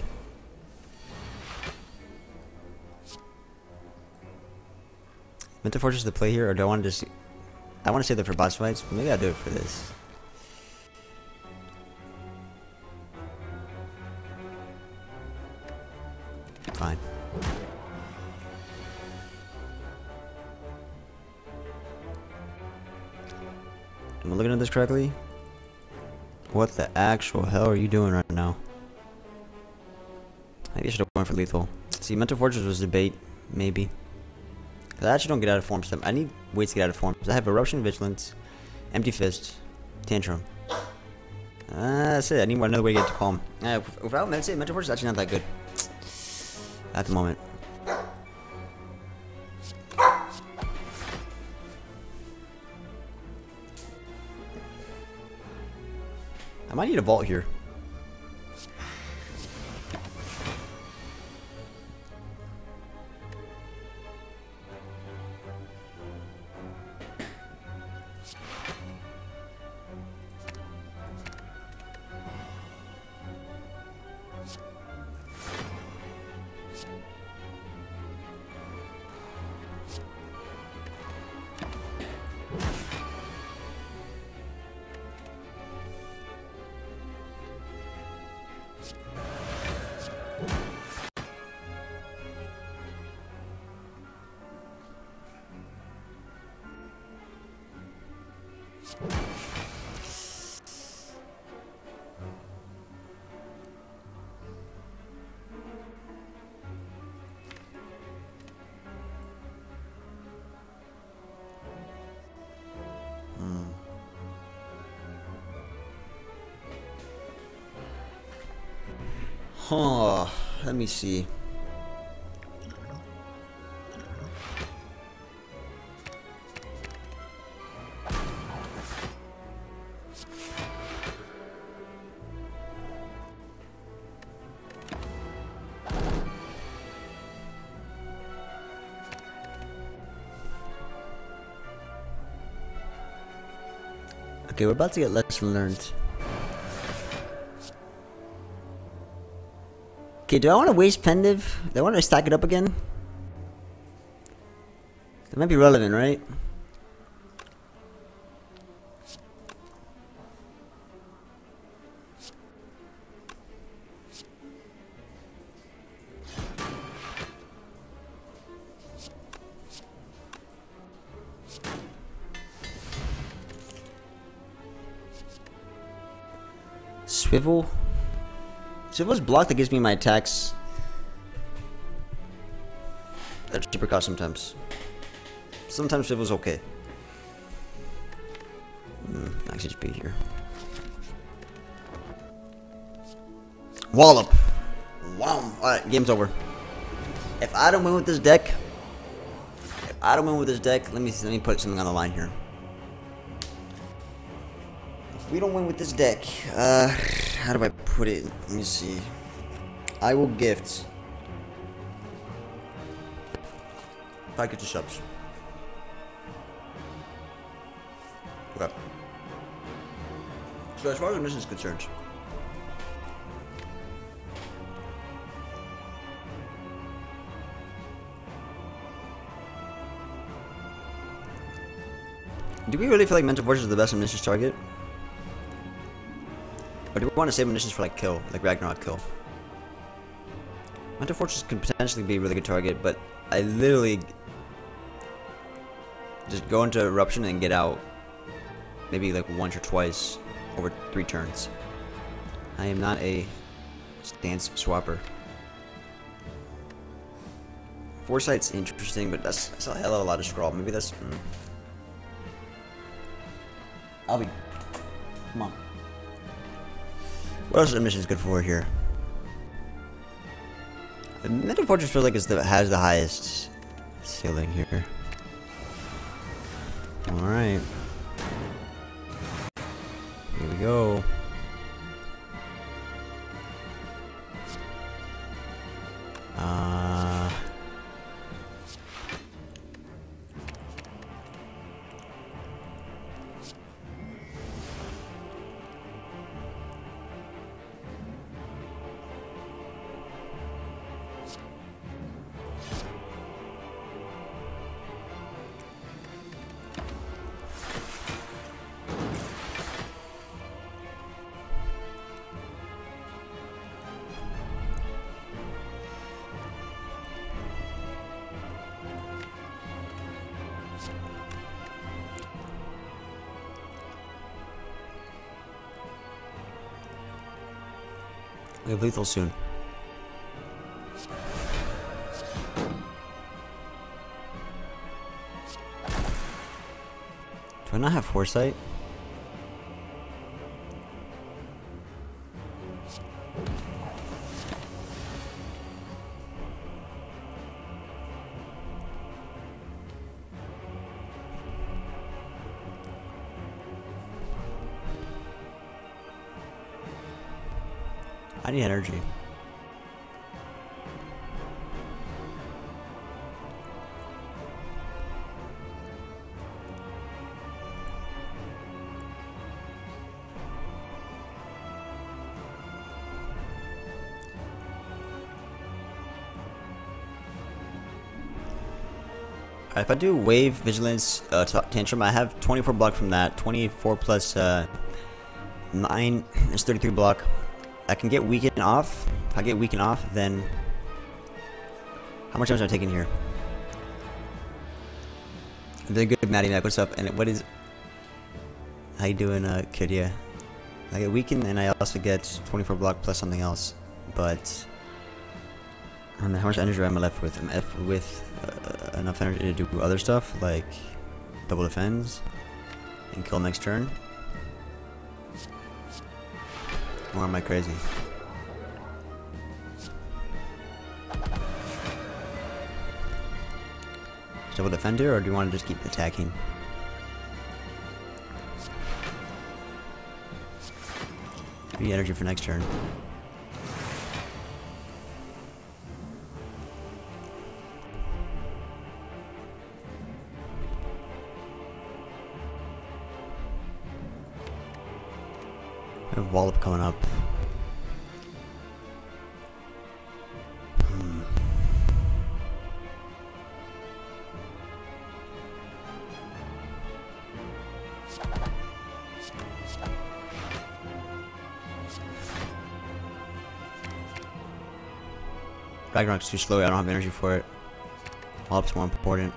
Mental Fortress the play here, or do I want to just... I want to save that for boss fights, maybe I'll do it for this. Fine. Am I looking at this correctly? What the actual hell are you doing right now? Maybe I should have went for lethal. See, Mental Fortress was debate, maybe. Cause I actually don't get out of form stuff. I need ways to get out of form. Cause I have Eruption, Vigilance, Empty Fist, Tantrum. Uh, that's it. I need another way to get to calm. Uh, without meditate, mental Fortress is actually not that good. At the moment. I might need a vault here. Let me see. Okay, we're about to get lesson learned. Okay, do I want to waste Pen Nib? Do I want to stack it up again? That might be relevant, right? Swivel? Swivel's block that gives me my attacks. That's super cost sometimes. Sometimes it was okay. Hmm, max HP here. Wallop! Wow! Alright, game's over. If I don't win with this deck, if I don't win with this deck, let me let me put something on the line here. If we don't win with this deck, uh, how do I put it? Let me see. I will gift package of subs. Okay. So as far as the mission is concerned, do we really feel like Mental Fortress is the best omniscience target? Do want to save omniscience for like kill, like Ragnarok kill? Mental Fortress could potentially be a really good target, but I literally just go into Eruption and get out maybe like once or twice over three turns. I am not a stance swapper. Foresight's interesting, but that's, that's a hell of a lot of scroll. Maybe that's... Mm. I'll be... Come on. What else is good for here? The Mental Fortress feels like the has the highest ceiling here. Lethal soon. Do I not have foresight? Energy. If I do wave vigilance uh, tantrum, I have 24 block from that. 24 plus uh, 9 is 33 block. I can get weakened off. If I get weakened off, then how much damage am I taking here? Very good, Maddie Mac. What's up? And what is? How you doing, uh, kid? Yeah, I get weakened, and I also get 24 block plus something else. But I don't know how much energy am I left with. I'm left with uh, enough energy to do other stuff like double defense and kill next turn. Or am I crazy? Double defender, or do you want to just keep attacking? Be energy for next turn. Wallop coming up. Hmm. Ragnarok's too slow, I don't have energy for it. Wallop's more important.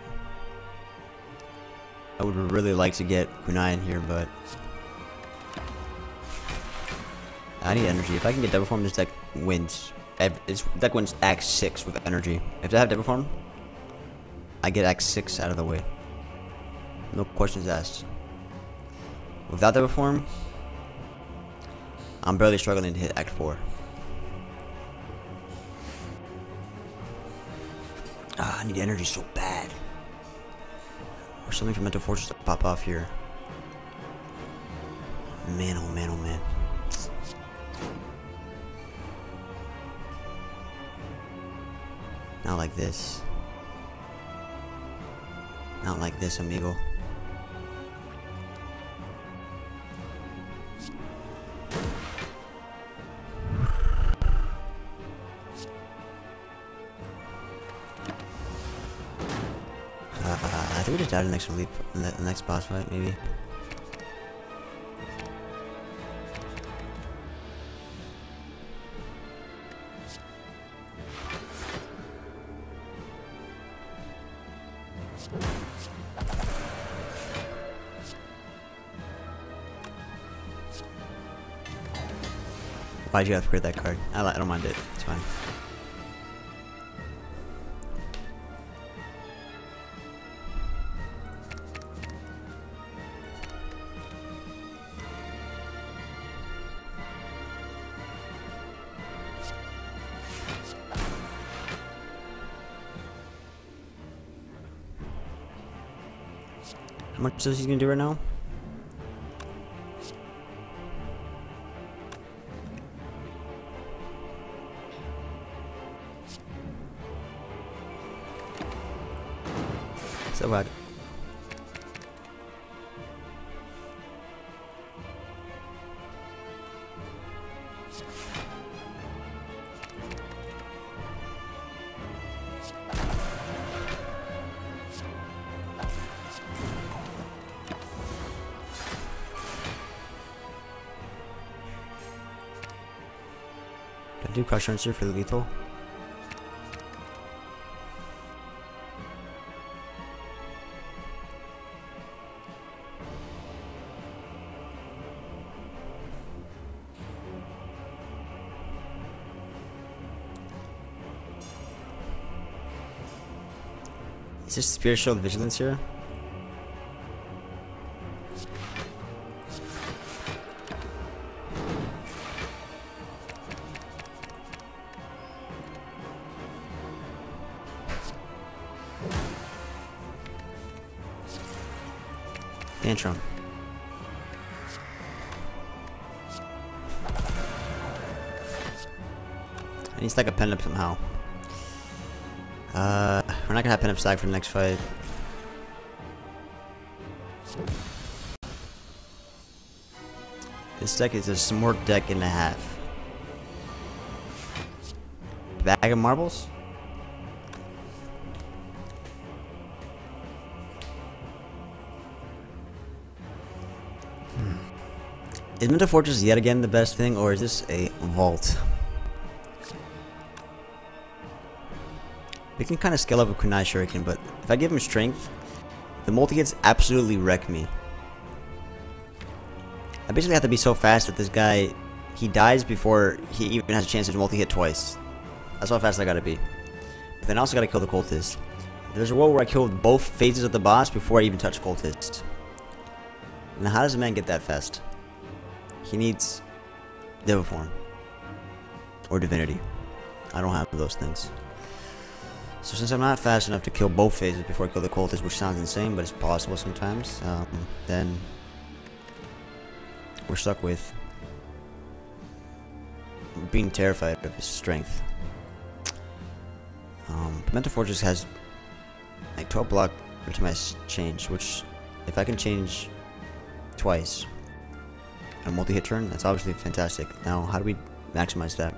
I would really like to get Kunai in here, but I need energy. If I can get double form, this deck wins. This deck wins Act 6 with energy. If I have double form, I get Act 6 out of the way. No questions asked. Without double form, I'm barely struggling to hit Act 4. Ah, I need energy so bad. Or something for Mental Fortress to pop off here. Man, oh man, oh man. Not like this. Not like this, amigo. Uh, I think we just died in the next leap, the next boss fight, maybe. Why'd you upgrade that card? I, I don't mind it. It's fine. How much is he gonna do right now? Crush answer for the lethal? Is this spiritual vigilance here? I need to stack a Pen Nib somehow. Uh, we're not gonna have Pen Nib stack for the next fight. This deck is a smart deck and a half. Bag of marbles? Hmm. Is Mental Fortress yet again the best thing, or is this a vault? Can kind of scale up with Kunai Shuriken, but if I give him strength, the multi-hits absolutely wreck me. I basically have to be so fast that this guy, he dies before he even has a chance to multi-hit twice. That's how fast I gotta be. But then I also gotta kill the cultist. There's a world where I killed both phases of the boss before I even touched cultist. Now how does a man get that fast? He needs Devil Form. Or Divinity. I don't have those things. So since I'm not fast enough to kill both phases before I kill the cultist, which sounds insane, but it's possible sometimes, um, then we're stuck with being terrified of his strength. Um, Mental Fortress has like 12 block every time I change, which if I can change twice a multi-hit turn, that's obviously fantastic. Now, how do we maximize that?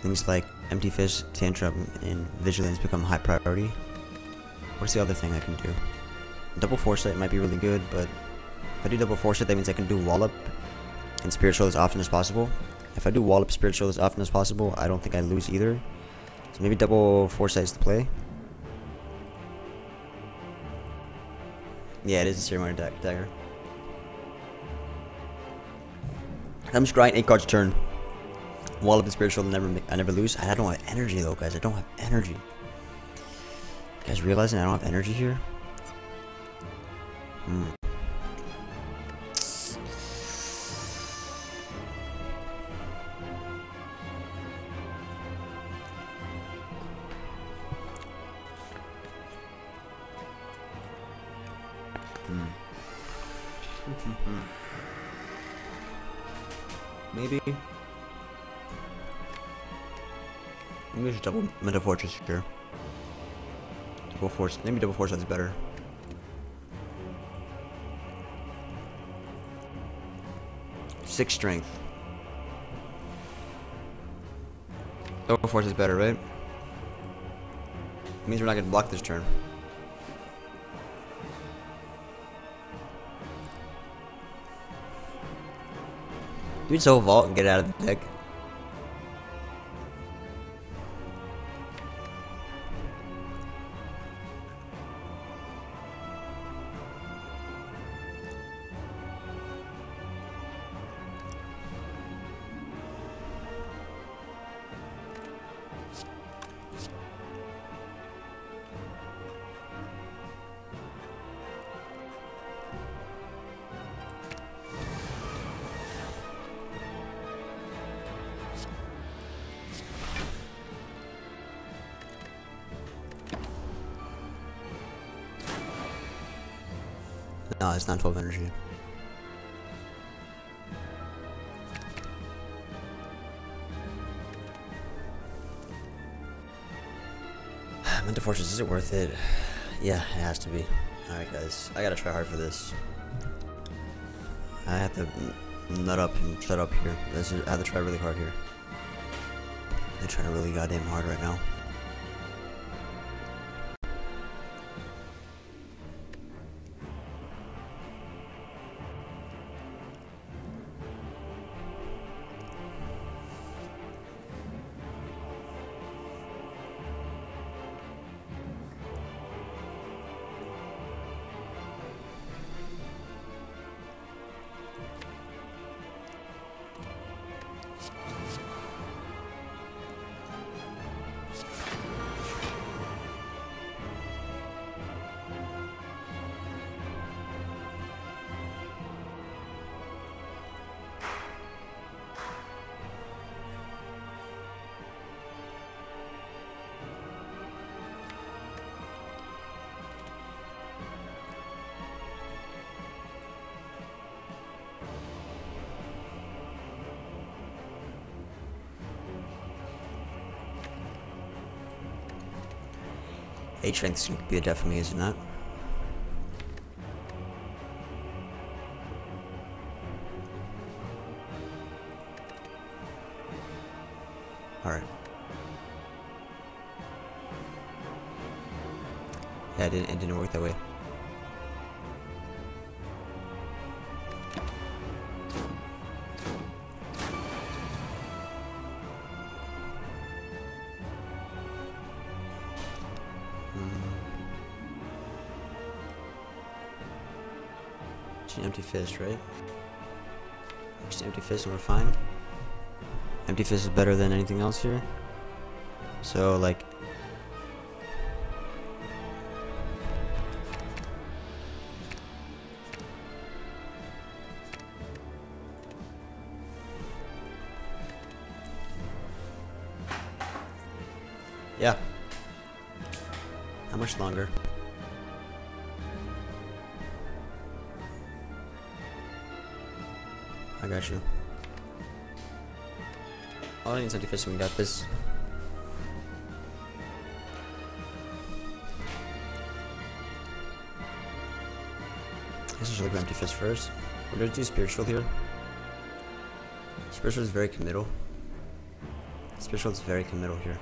Things like Empty Fist, Tantrum, and Vigilance become high priority. What's the other thing I can do? Double Foresight might be really good, but if I do Double Foresight, that means I can do Wallop and Spirit Shield as often as possible. If I do Wallop Spirit Shield as often as possible, I don't think I lose either. So maybe Double Foresight is the play. Yeah, it is a ceremony dagger. I'm just grinding 8 cards turn. Wallop and Spirit Shield, never I never lose. I don't have energy though, guys. I don't have energy. You guys realizing I don't have energy here? Hmm. Double Mental Fortress here. Double Force. Maybe Double Force is better. Six strength. Double Force is better, right? It means we're not gonna block this turn. We so vault and get out of the deck? Not 12 energy. Mental Fortress, is it worth it? Yeah, it has to be. Alright guys, I gotta try hard for this. I have to nut up and shut up here. I have to try really hard here. I'm trying really goddamn hard right now. Strength is gonna be a death for me, is it? Alright. Yeah, it didn't, it didn't work that way. Fist, right? Just empty fist and we're fine. Empty fist is better than anything else here. So like 75 we got this. Let's just look at empty fist first. We're gonna do spiritual here. Spiritual is very committal. Spiritual is very committal here.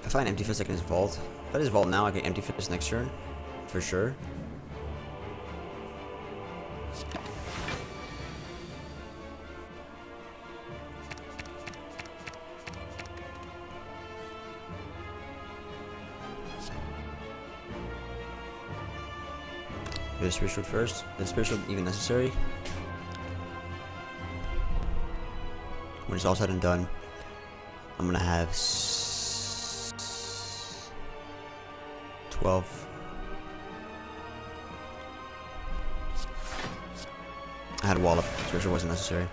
If I find empty fist, I can just vault. If I just vault now, I can empty fist next turn, for sure. The spiritual first. Is spiritual even necessary? When it's all said and done, I'm gonna have s- 12. I had a wallop. Spiritual wasn't necessary.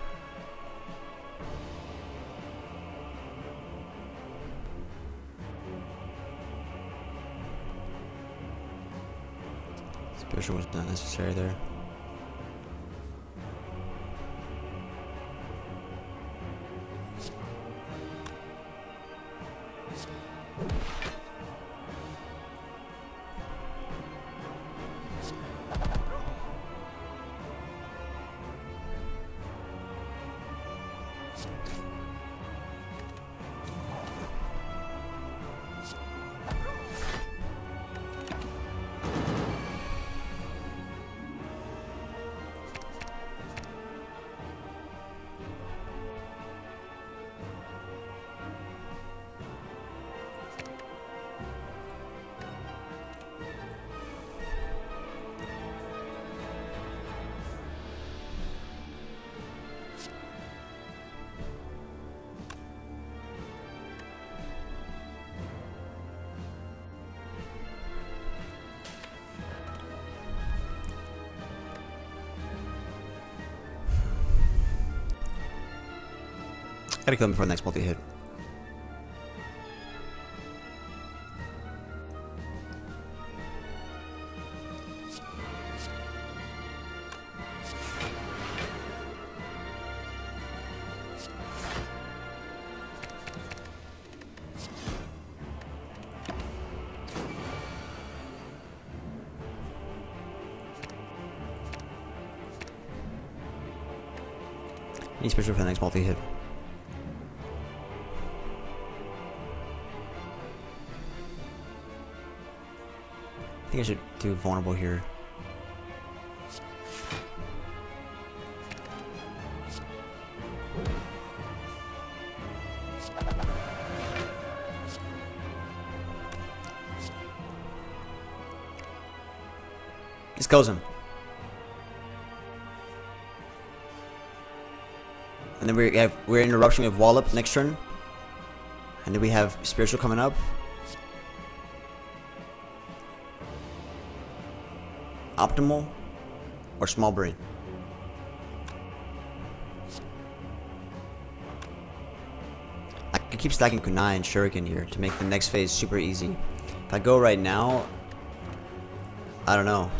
Spiritual was not necessary there. Gotta kill him before the next multi hit. Need special for the next multi hit. Do vulnerable here. This kills him. And then we have we're in eruption with Wallop next turn. And then we have spiritual coming up. Optimal or small brain. I could keep stacking Kunai and Shuriken here to make the next phase super easy. If I go right now, I don't know.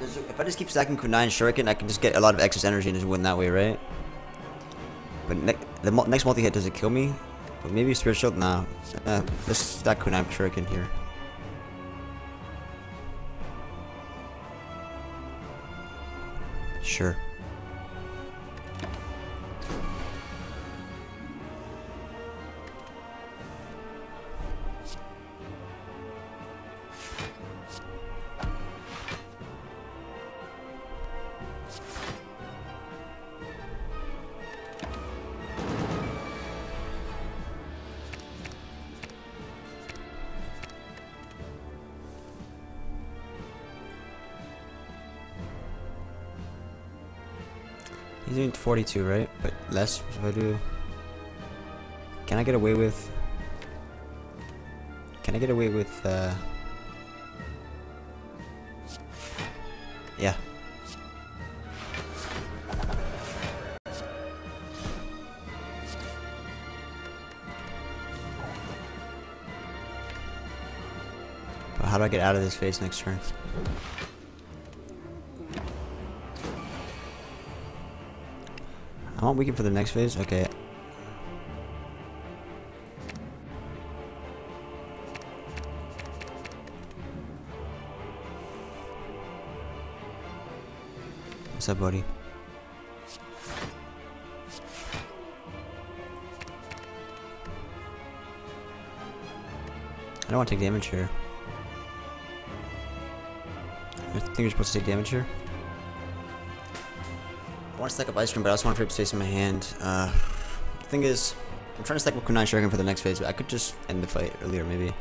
If I just keep stacking Kunai and Shuriken, I can just get a lot of excess energy and just win that way, right? But ne the mul next multi-hit, does it kill me? But maybe Spirit Shield? Nah. Uh, let's stack Kunai and Shuriken here. 42, right? But less if I do. Can I get away with... Can I get away with, uh... Yeah. But how do I get out of this phase next turn? Want weaken for the next phase? Okay. What's up, buddy? I don't want to take damage here. I think you're supposed to take damage here. I want to stack up Ice Cream, but I also want to Trip Space in my hand. Uh, the thing is, I'm trying to stack up Kunai Shuriken for the next phase, but I could just end the fight earlier, maybe.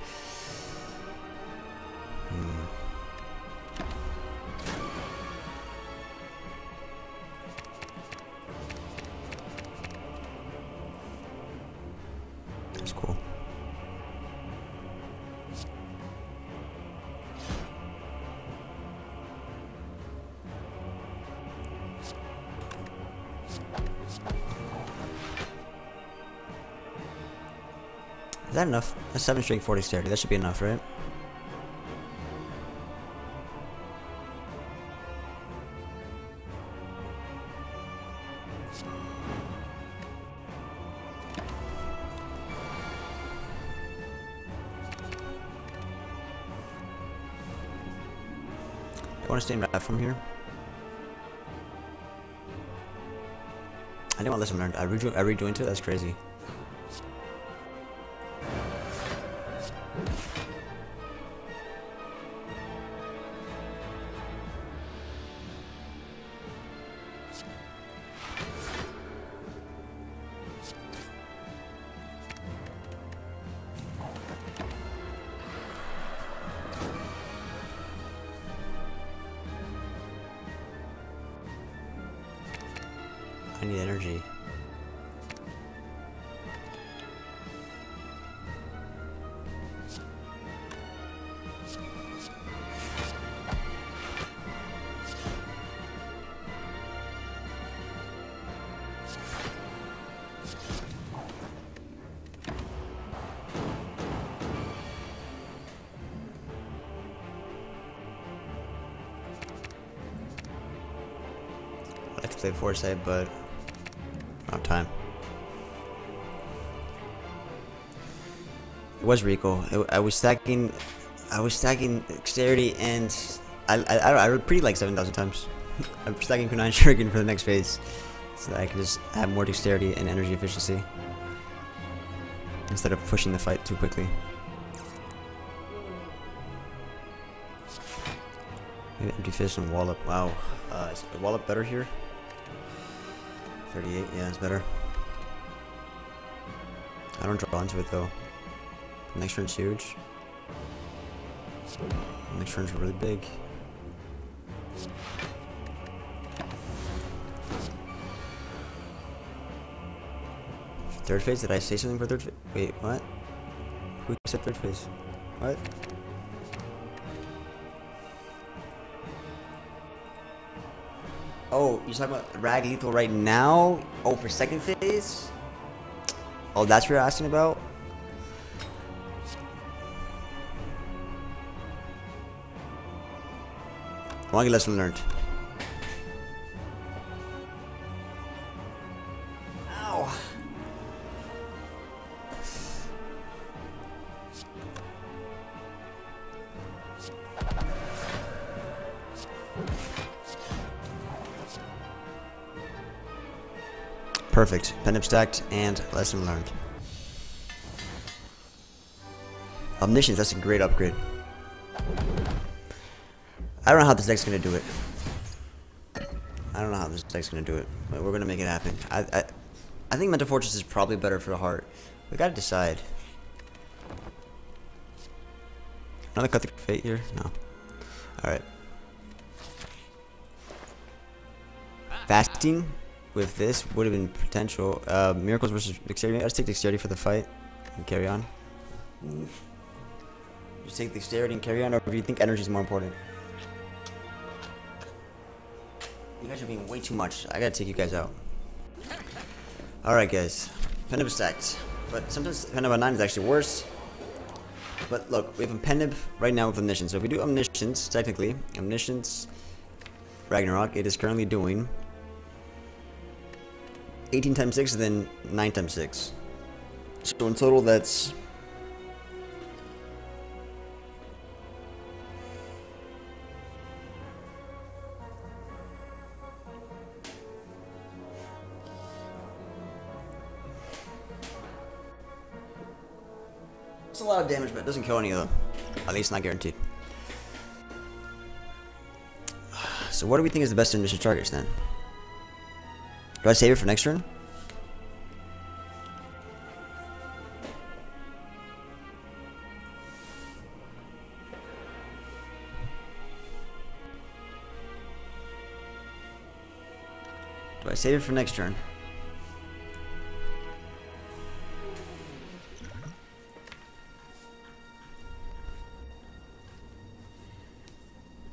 7 strength 40 dexterity. That should be enough, right? I want to stay in Wrath from here. I didn't want lesson learned. I, rejo I rejoined it? That's crazy. Foresight, but don't time. It was Rico. I, I was stacking, I was stacking dexterity and I I I, I pretty like seven thousand times. [LAUGHS] I'm stacking Kunai Shuriken for the next phase, so that I can just have more dexterity and energy efficiency instead of pushing the fight too quickly. Maybe empty fist and wallop. Wow, uh, is wallop better here? 38, yeah, it's better. I don't draw into it though. Next turn's huge. Next turn's really big. Third phase? Did I say something for third phase? Wait, what? Who said third phase? What? Talking about Rag Lethal right now? Oh, for second phase? Oh, that's what you're asking about? I want to get lesson learned. Perfect. Pen stacked and lesson learned. Omniscience, that's a great upgrade. I don't know how this deck's gonna do it. I don't know how this deck's gonna do it, but we're gonna make it happen. I I, I think Mental Fortress is probably better for the heart. We gotta decide. Another Cut Through Fate here? No. Alright. Fasting with this would have been potential. Uh, Miracles versus Dexterity. Let's take Dexterity for the fight and carry on. Just take Dexterity and carry on, or do you think energy is more important? You guys are being way too much. I gotta take you guys out. Alright, guys. Pen Nib stacked. But sometimes Pen Nib 9 is actually worse. But look, we have a Pen Nib right now with Omniscience. So if we do Omniscience, technically, Omniscience Ragnarok, it is currently doing 18 times 6 and then 9 times 6. So in total, that's It's a lot of damage, but it doesn't kill any of them. At least not guaranteed. [SIGHS] So what do we think is the best initial targets then? Do I save it for next turn? Do I save it for next turn?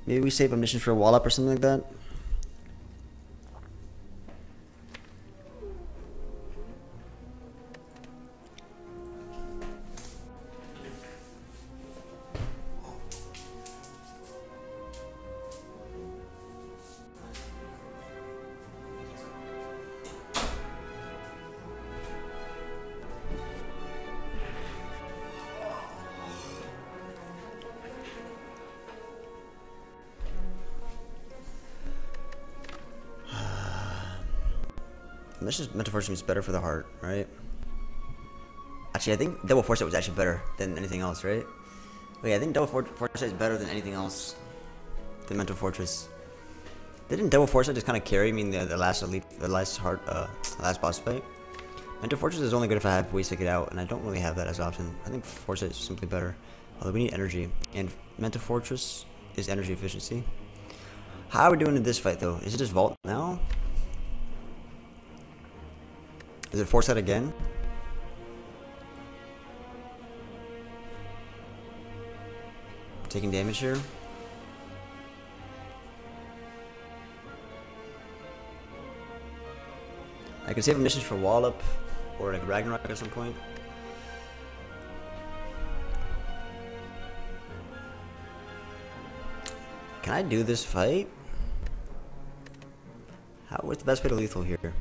Maybe we save omniscience for a Wallop or something like that? Omniscience Mental Force is better for the heart, right? Actually, I think Double Foresight was actually better than anything else, right? Wait, I think Double For Foresight is better than anything else than Mental Fortress. Didn't Double Foresight just kind of carry me in the, the last elite, the last heart, uh, last boss fight? Mental Fortress is only good if I have ways to get out, and I don't really have that as often. I think Foresight is simply better. Although we need energy, and Mental Fortress is energy efficiency. How are we doing in this fight, though? Is it just Vault now? Is it Foresight again? Taking damage here. I can save missions for Wallop or like Ragnarok at some point. Can I do this fight? How, what's the best way to lethal here?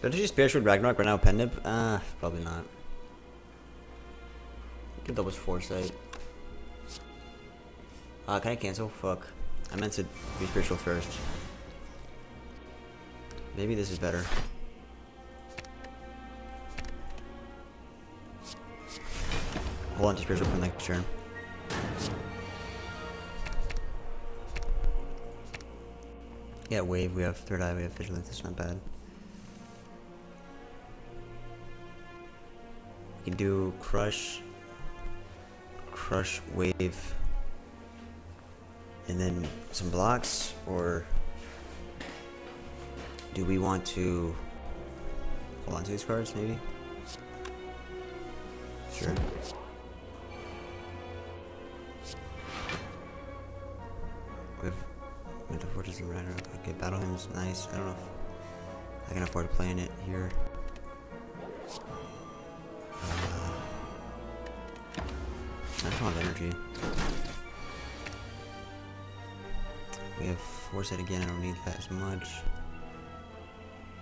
Don't you Spirit Shield Ragnarok right now, Pen Nib? Ah, uh, probably not. Get double foresight. Uh, can I cancel? Fuck. I meant to be spiritual first. Maybe this is better. Hold on to spiritual for next turn. Yeah, wave, we have third eye, we have vigilance, it's not bad. Can do crush, crush wave, and then some blocks, or do we want to hold on to these cards maybe? Sure. With Mental Fortress and Ragnarok. Okay, Battle Hymn's nice. I don't know if I can afford playing it here. We it again, I don't need that as much.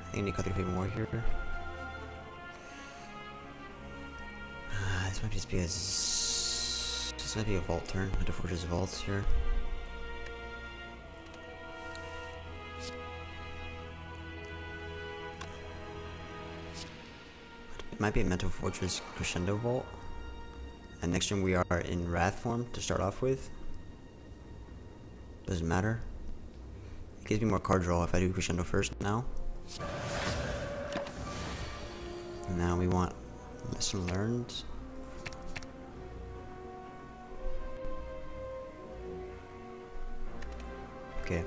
I think I need to cut through more here. Uh, this might just be a This might be a vault turn. Mental Fortress vaults here. It might be a Mental Fortress Crescendo Vault. And next turn we are in Wrath form to start off with. Doesn't matter. Gives me more card draw if I do Crescendo first now. And now we want lesson learned. Okay.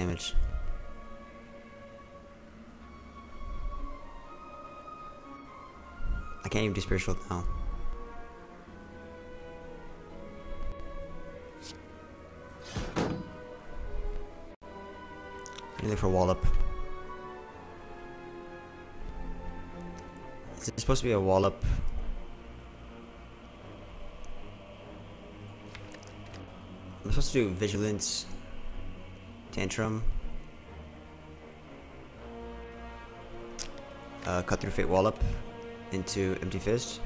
Damage. I can't even do spiritual now. Anything for Wallop. Is it supposed to be a Wallop? I'm supposed to do Vigilance, Tantrum, uh, Cut Through Fate Wallop into Empty Fist.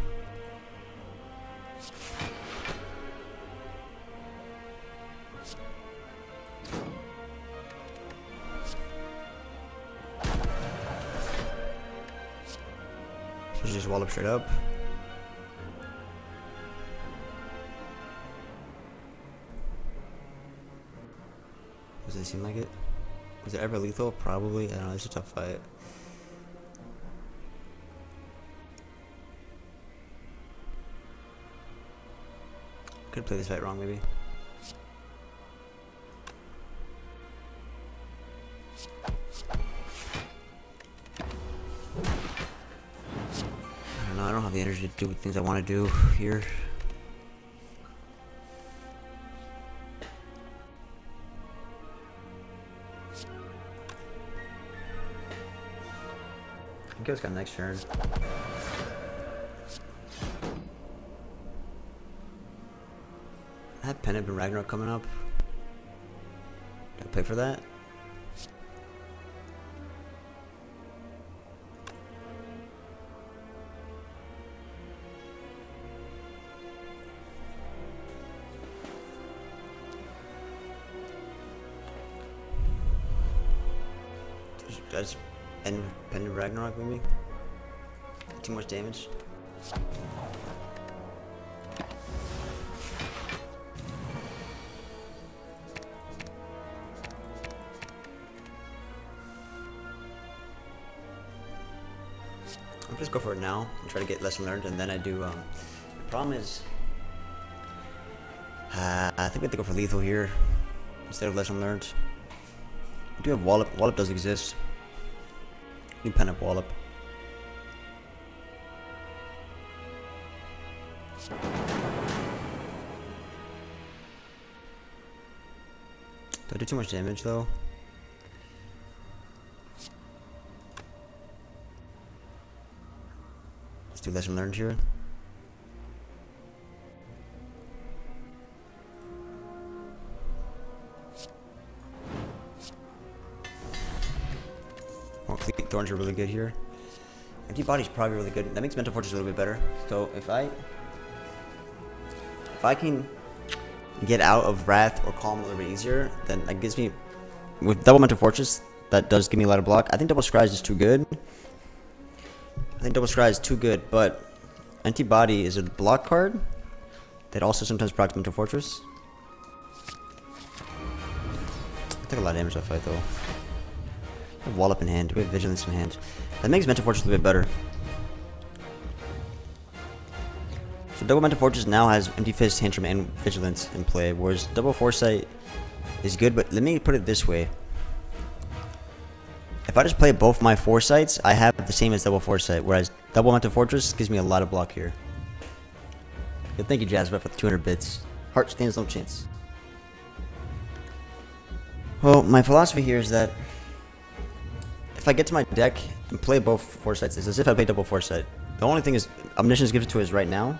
Just Wallop straight up. Does it seem like it? Was it ever lethal? Probably. I don't know. It's a tough fight. Could play this fight wrong, maybe. I don't know. I don't have the energy to do the things I want to do here. I think it's got next turn. I have Pennant and Ragnarok coming up. Do I pay for that? Just end Pennant Ragnarok maybe? Too much damage? I'll just go for it now and try to get lesson learned, and then I do. Um, the problem is, uh, I think we have to go for lethal here instead of lesson learned. We do have Wallop. Wallop does exist. You pen up Wallop. Do I do too much damage though? Let's do lesson learned here. Are really good here. Empty Body's probably really good. That makes Mental Fortress a little bit better. So if I... If I can get out of Wrath or Calm a little bit easier, then that gives me... With Double Mental Fortress, that does give me a lot of block. I think Double Scry is too good. I think Double Scry is too good, but Empty Body is a block card that also sometimes procs Mental Fortress. I took a lot of damage that fight though. We have Wallop in hand, we have Vigilance in hand. That makes Mental Fortress a little bit better. So Double Mental Fortress now has Empty Fist, Tantrum, and Vigilance in play, whereas Double Foresight is good, but let me put it this way. If I just play both my Foresights, I have the same as Double Foresight, whereas Double Mental Fortress gives me a lot of block here. Good, thank you, Jasmine, for the 200 bits. Heart stands no chance. Well, my philosophy here is that if I get to my deck and play both Foresights, it's as if I play double Foresight. The only thing is, Omniscience gives it to us right now.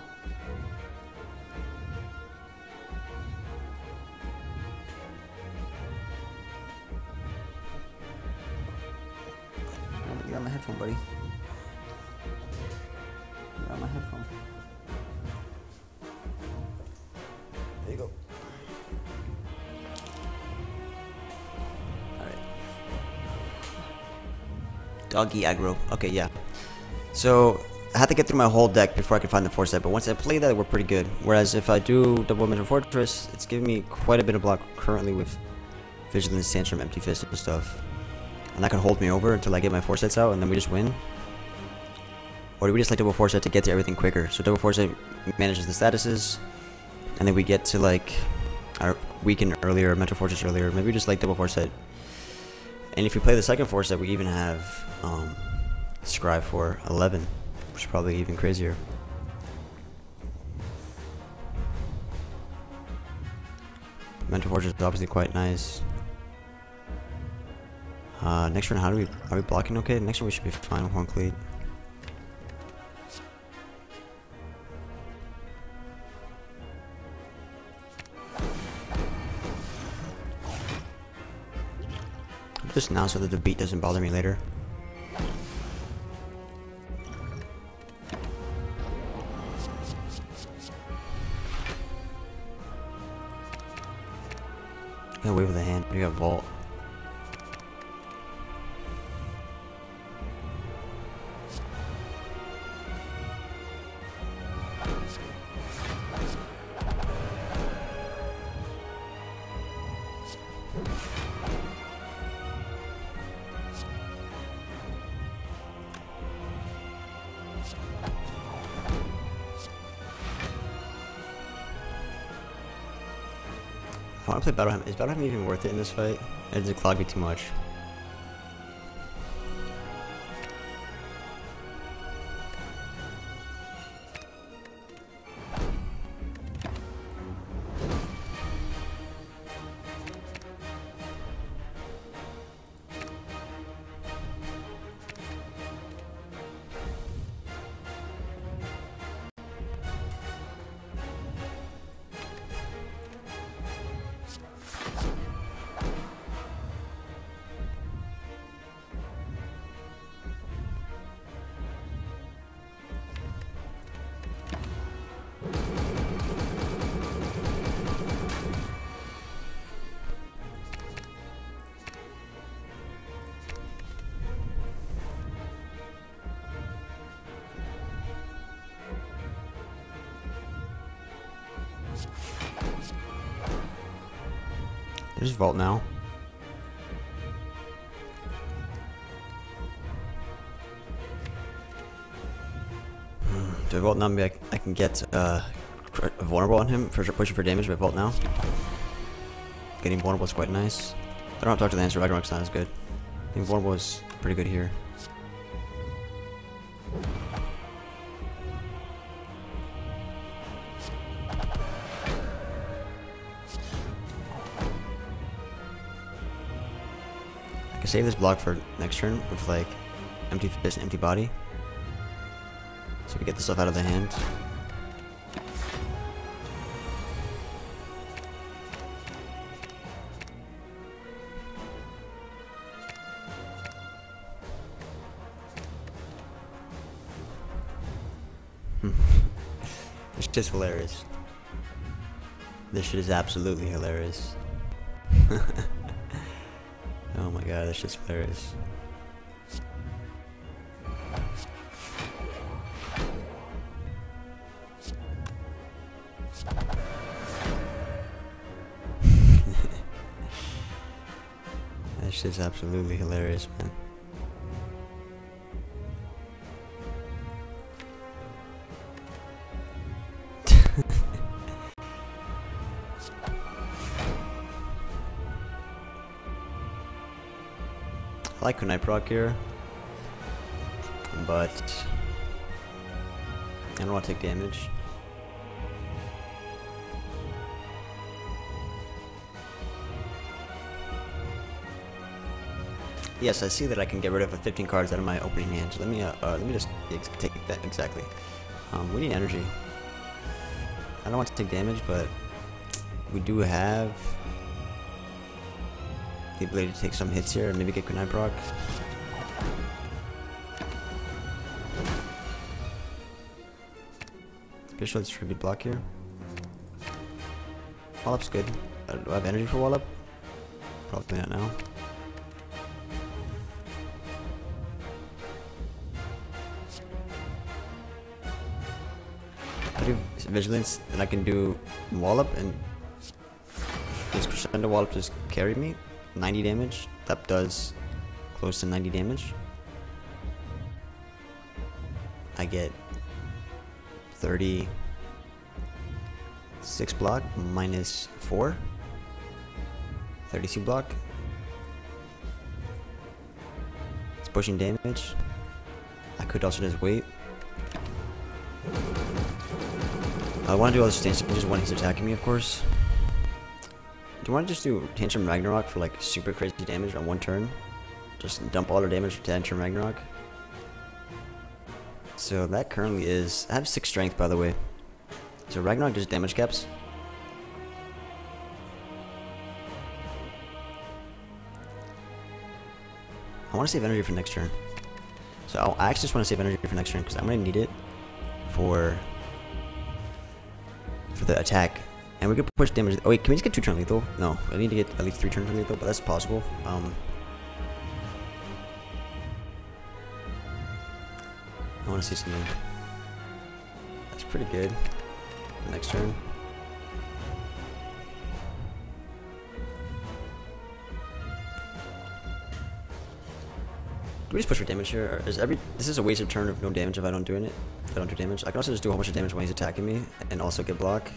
Doggy aggro. Okay, yeah. So, I had to get through my whole deck before I could find the Foresight, but once I play that, we're pretty good. Whereas if I do double Mental Fortress, it's giving me quite a bit of block currently with Vigilance, Tantrum, Empty Fist, and stuff. And that can hold me over until I get my Foresights out, and then we just win. Or do we just like double Foresight to get to everything quicker? So double Foresight manages the statuses, and then we get to like our weaken earlier, mental fortress earlier. Maybe we just like double Foresight. And if we play the second force that we even have um, Scribe for 11, which is probably even crazier. Mental fortress is obviously quite nice. Uh, next turn, how do we are we blocking? Okay, next turn we should be fine with one Just now so that the beat doesn't bother me later. Yeah, wave with the hand. We got vault. Play. Is Battle Hymn even worth it in this fight? It clog me too much? There's Vault now. Hmm, Do I Vault now? Maybe I, I can get uh, vulnerable on him for pushing for damage by Vault now. Getting vulnerable is quite nice. I don't have to talk to the answer. Ragnarok's not as good. Think vulnerable is pretty good here. Save this block for next turn with like empty fist, empty body. So we get the stuff out of the hand. Hmm. [LAUGHS] it's just hilarious. This shit is absolutely hilarious. [LAUGHS] God, that's just hilarious. [LAUGHS] that's just absolutely hilarious, man. Like Kunai proc here, but I don't want to take damage. Yes, I see that I can get rid of 15 cards out of my opening hand. So let me uh, uh, let me just take that exactly. Um, we need energy. I don't want to take damage, but we do have the ability to take some hits here and maybe get Kunai proc. Pretty sure it's a good block here. Wallop's good. Uh, do I have energy for Wallop? Probably not now. I do vigilance, and I can do Wallop, and this crescendo Wallop just carry me. 90 damage. That does close to 90 damage. I get 30 6 block minus 4 32 block it's pushing damage I could also just wait I want to do all this stance just when he's attacking me of course do you want to just do Tantrum Ragnarok for like super crazy damage on one turn just dump all our damage to Tantrum Ragnarok so that currently is... I have 6 strength, by the way. So Ragnarok does damage caps. I want to save energy for next turn. So I'll, I actually just want to save energy for next turn because I'm going to need it for for the attack. And we could push damage. Oh wait, can we just get 2 turn lethal? No, I need to get at least 3 turns lethal, but that's possible. Um, I want to see something. That's pretty good. Next turn. Do we just push for damage here? Is every this is a wasted turn of no damage if I don't do it? If I don't do damage, I can also just do a whole bunch of damage when he's attacking me and also get block.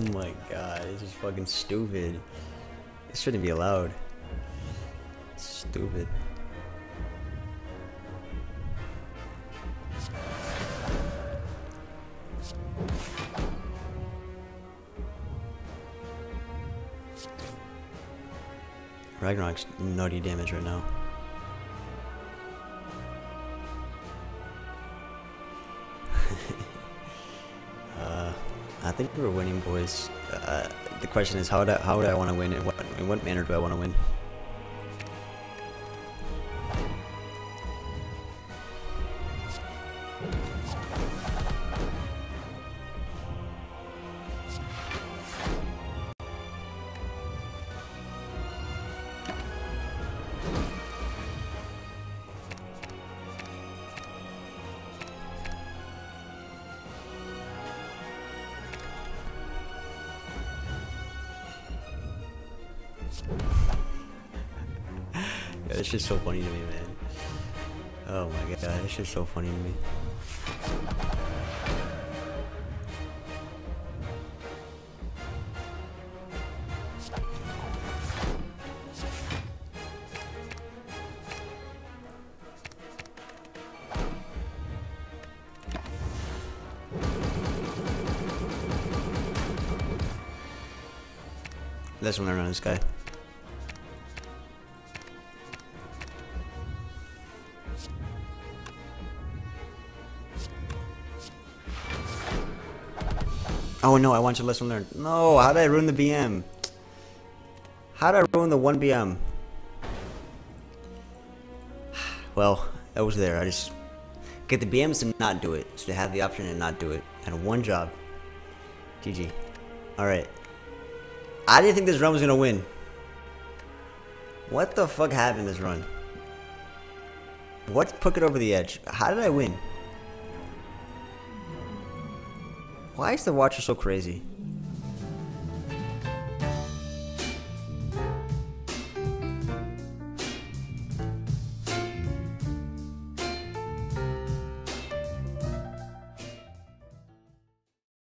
Oh my god, this is fucking stupid. This shouldn't be allowed. Stupid. Ragnarok's nutty damage right now. Think we're winning, boys. Uh, the question is, how would I, how would I want to win, and what, in what manner do I want to win? Shit's so funny to me. Let's learn on this guy. No, I want to lesson learn. No, how did I ruin the BM? How did I ruin the 1 BM? [SIGHS] Well, that was there. I just get the BMs to not do it. So they have the option to not do it. And one job. GG. Alright. I didn't think this run was gonna win. What the fuck happened this run? What put it over the edge? How did I win? Why is the watcher so crazy?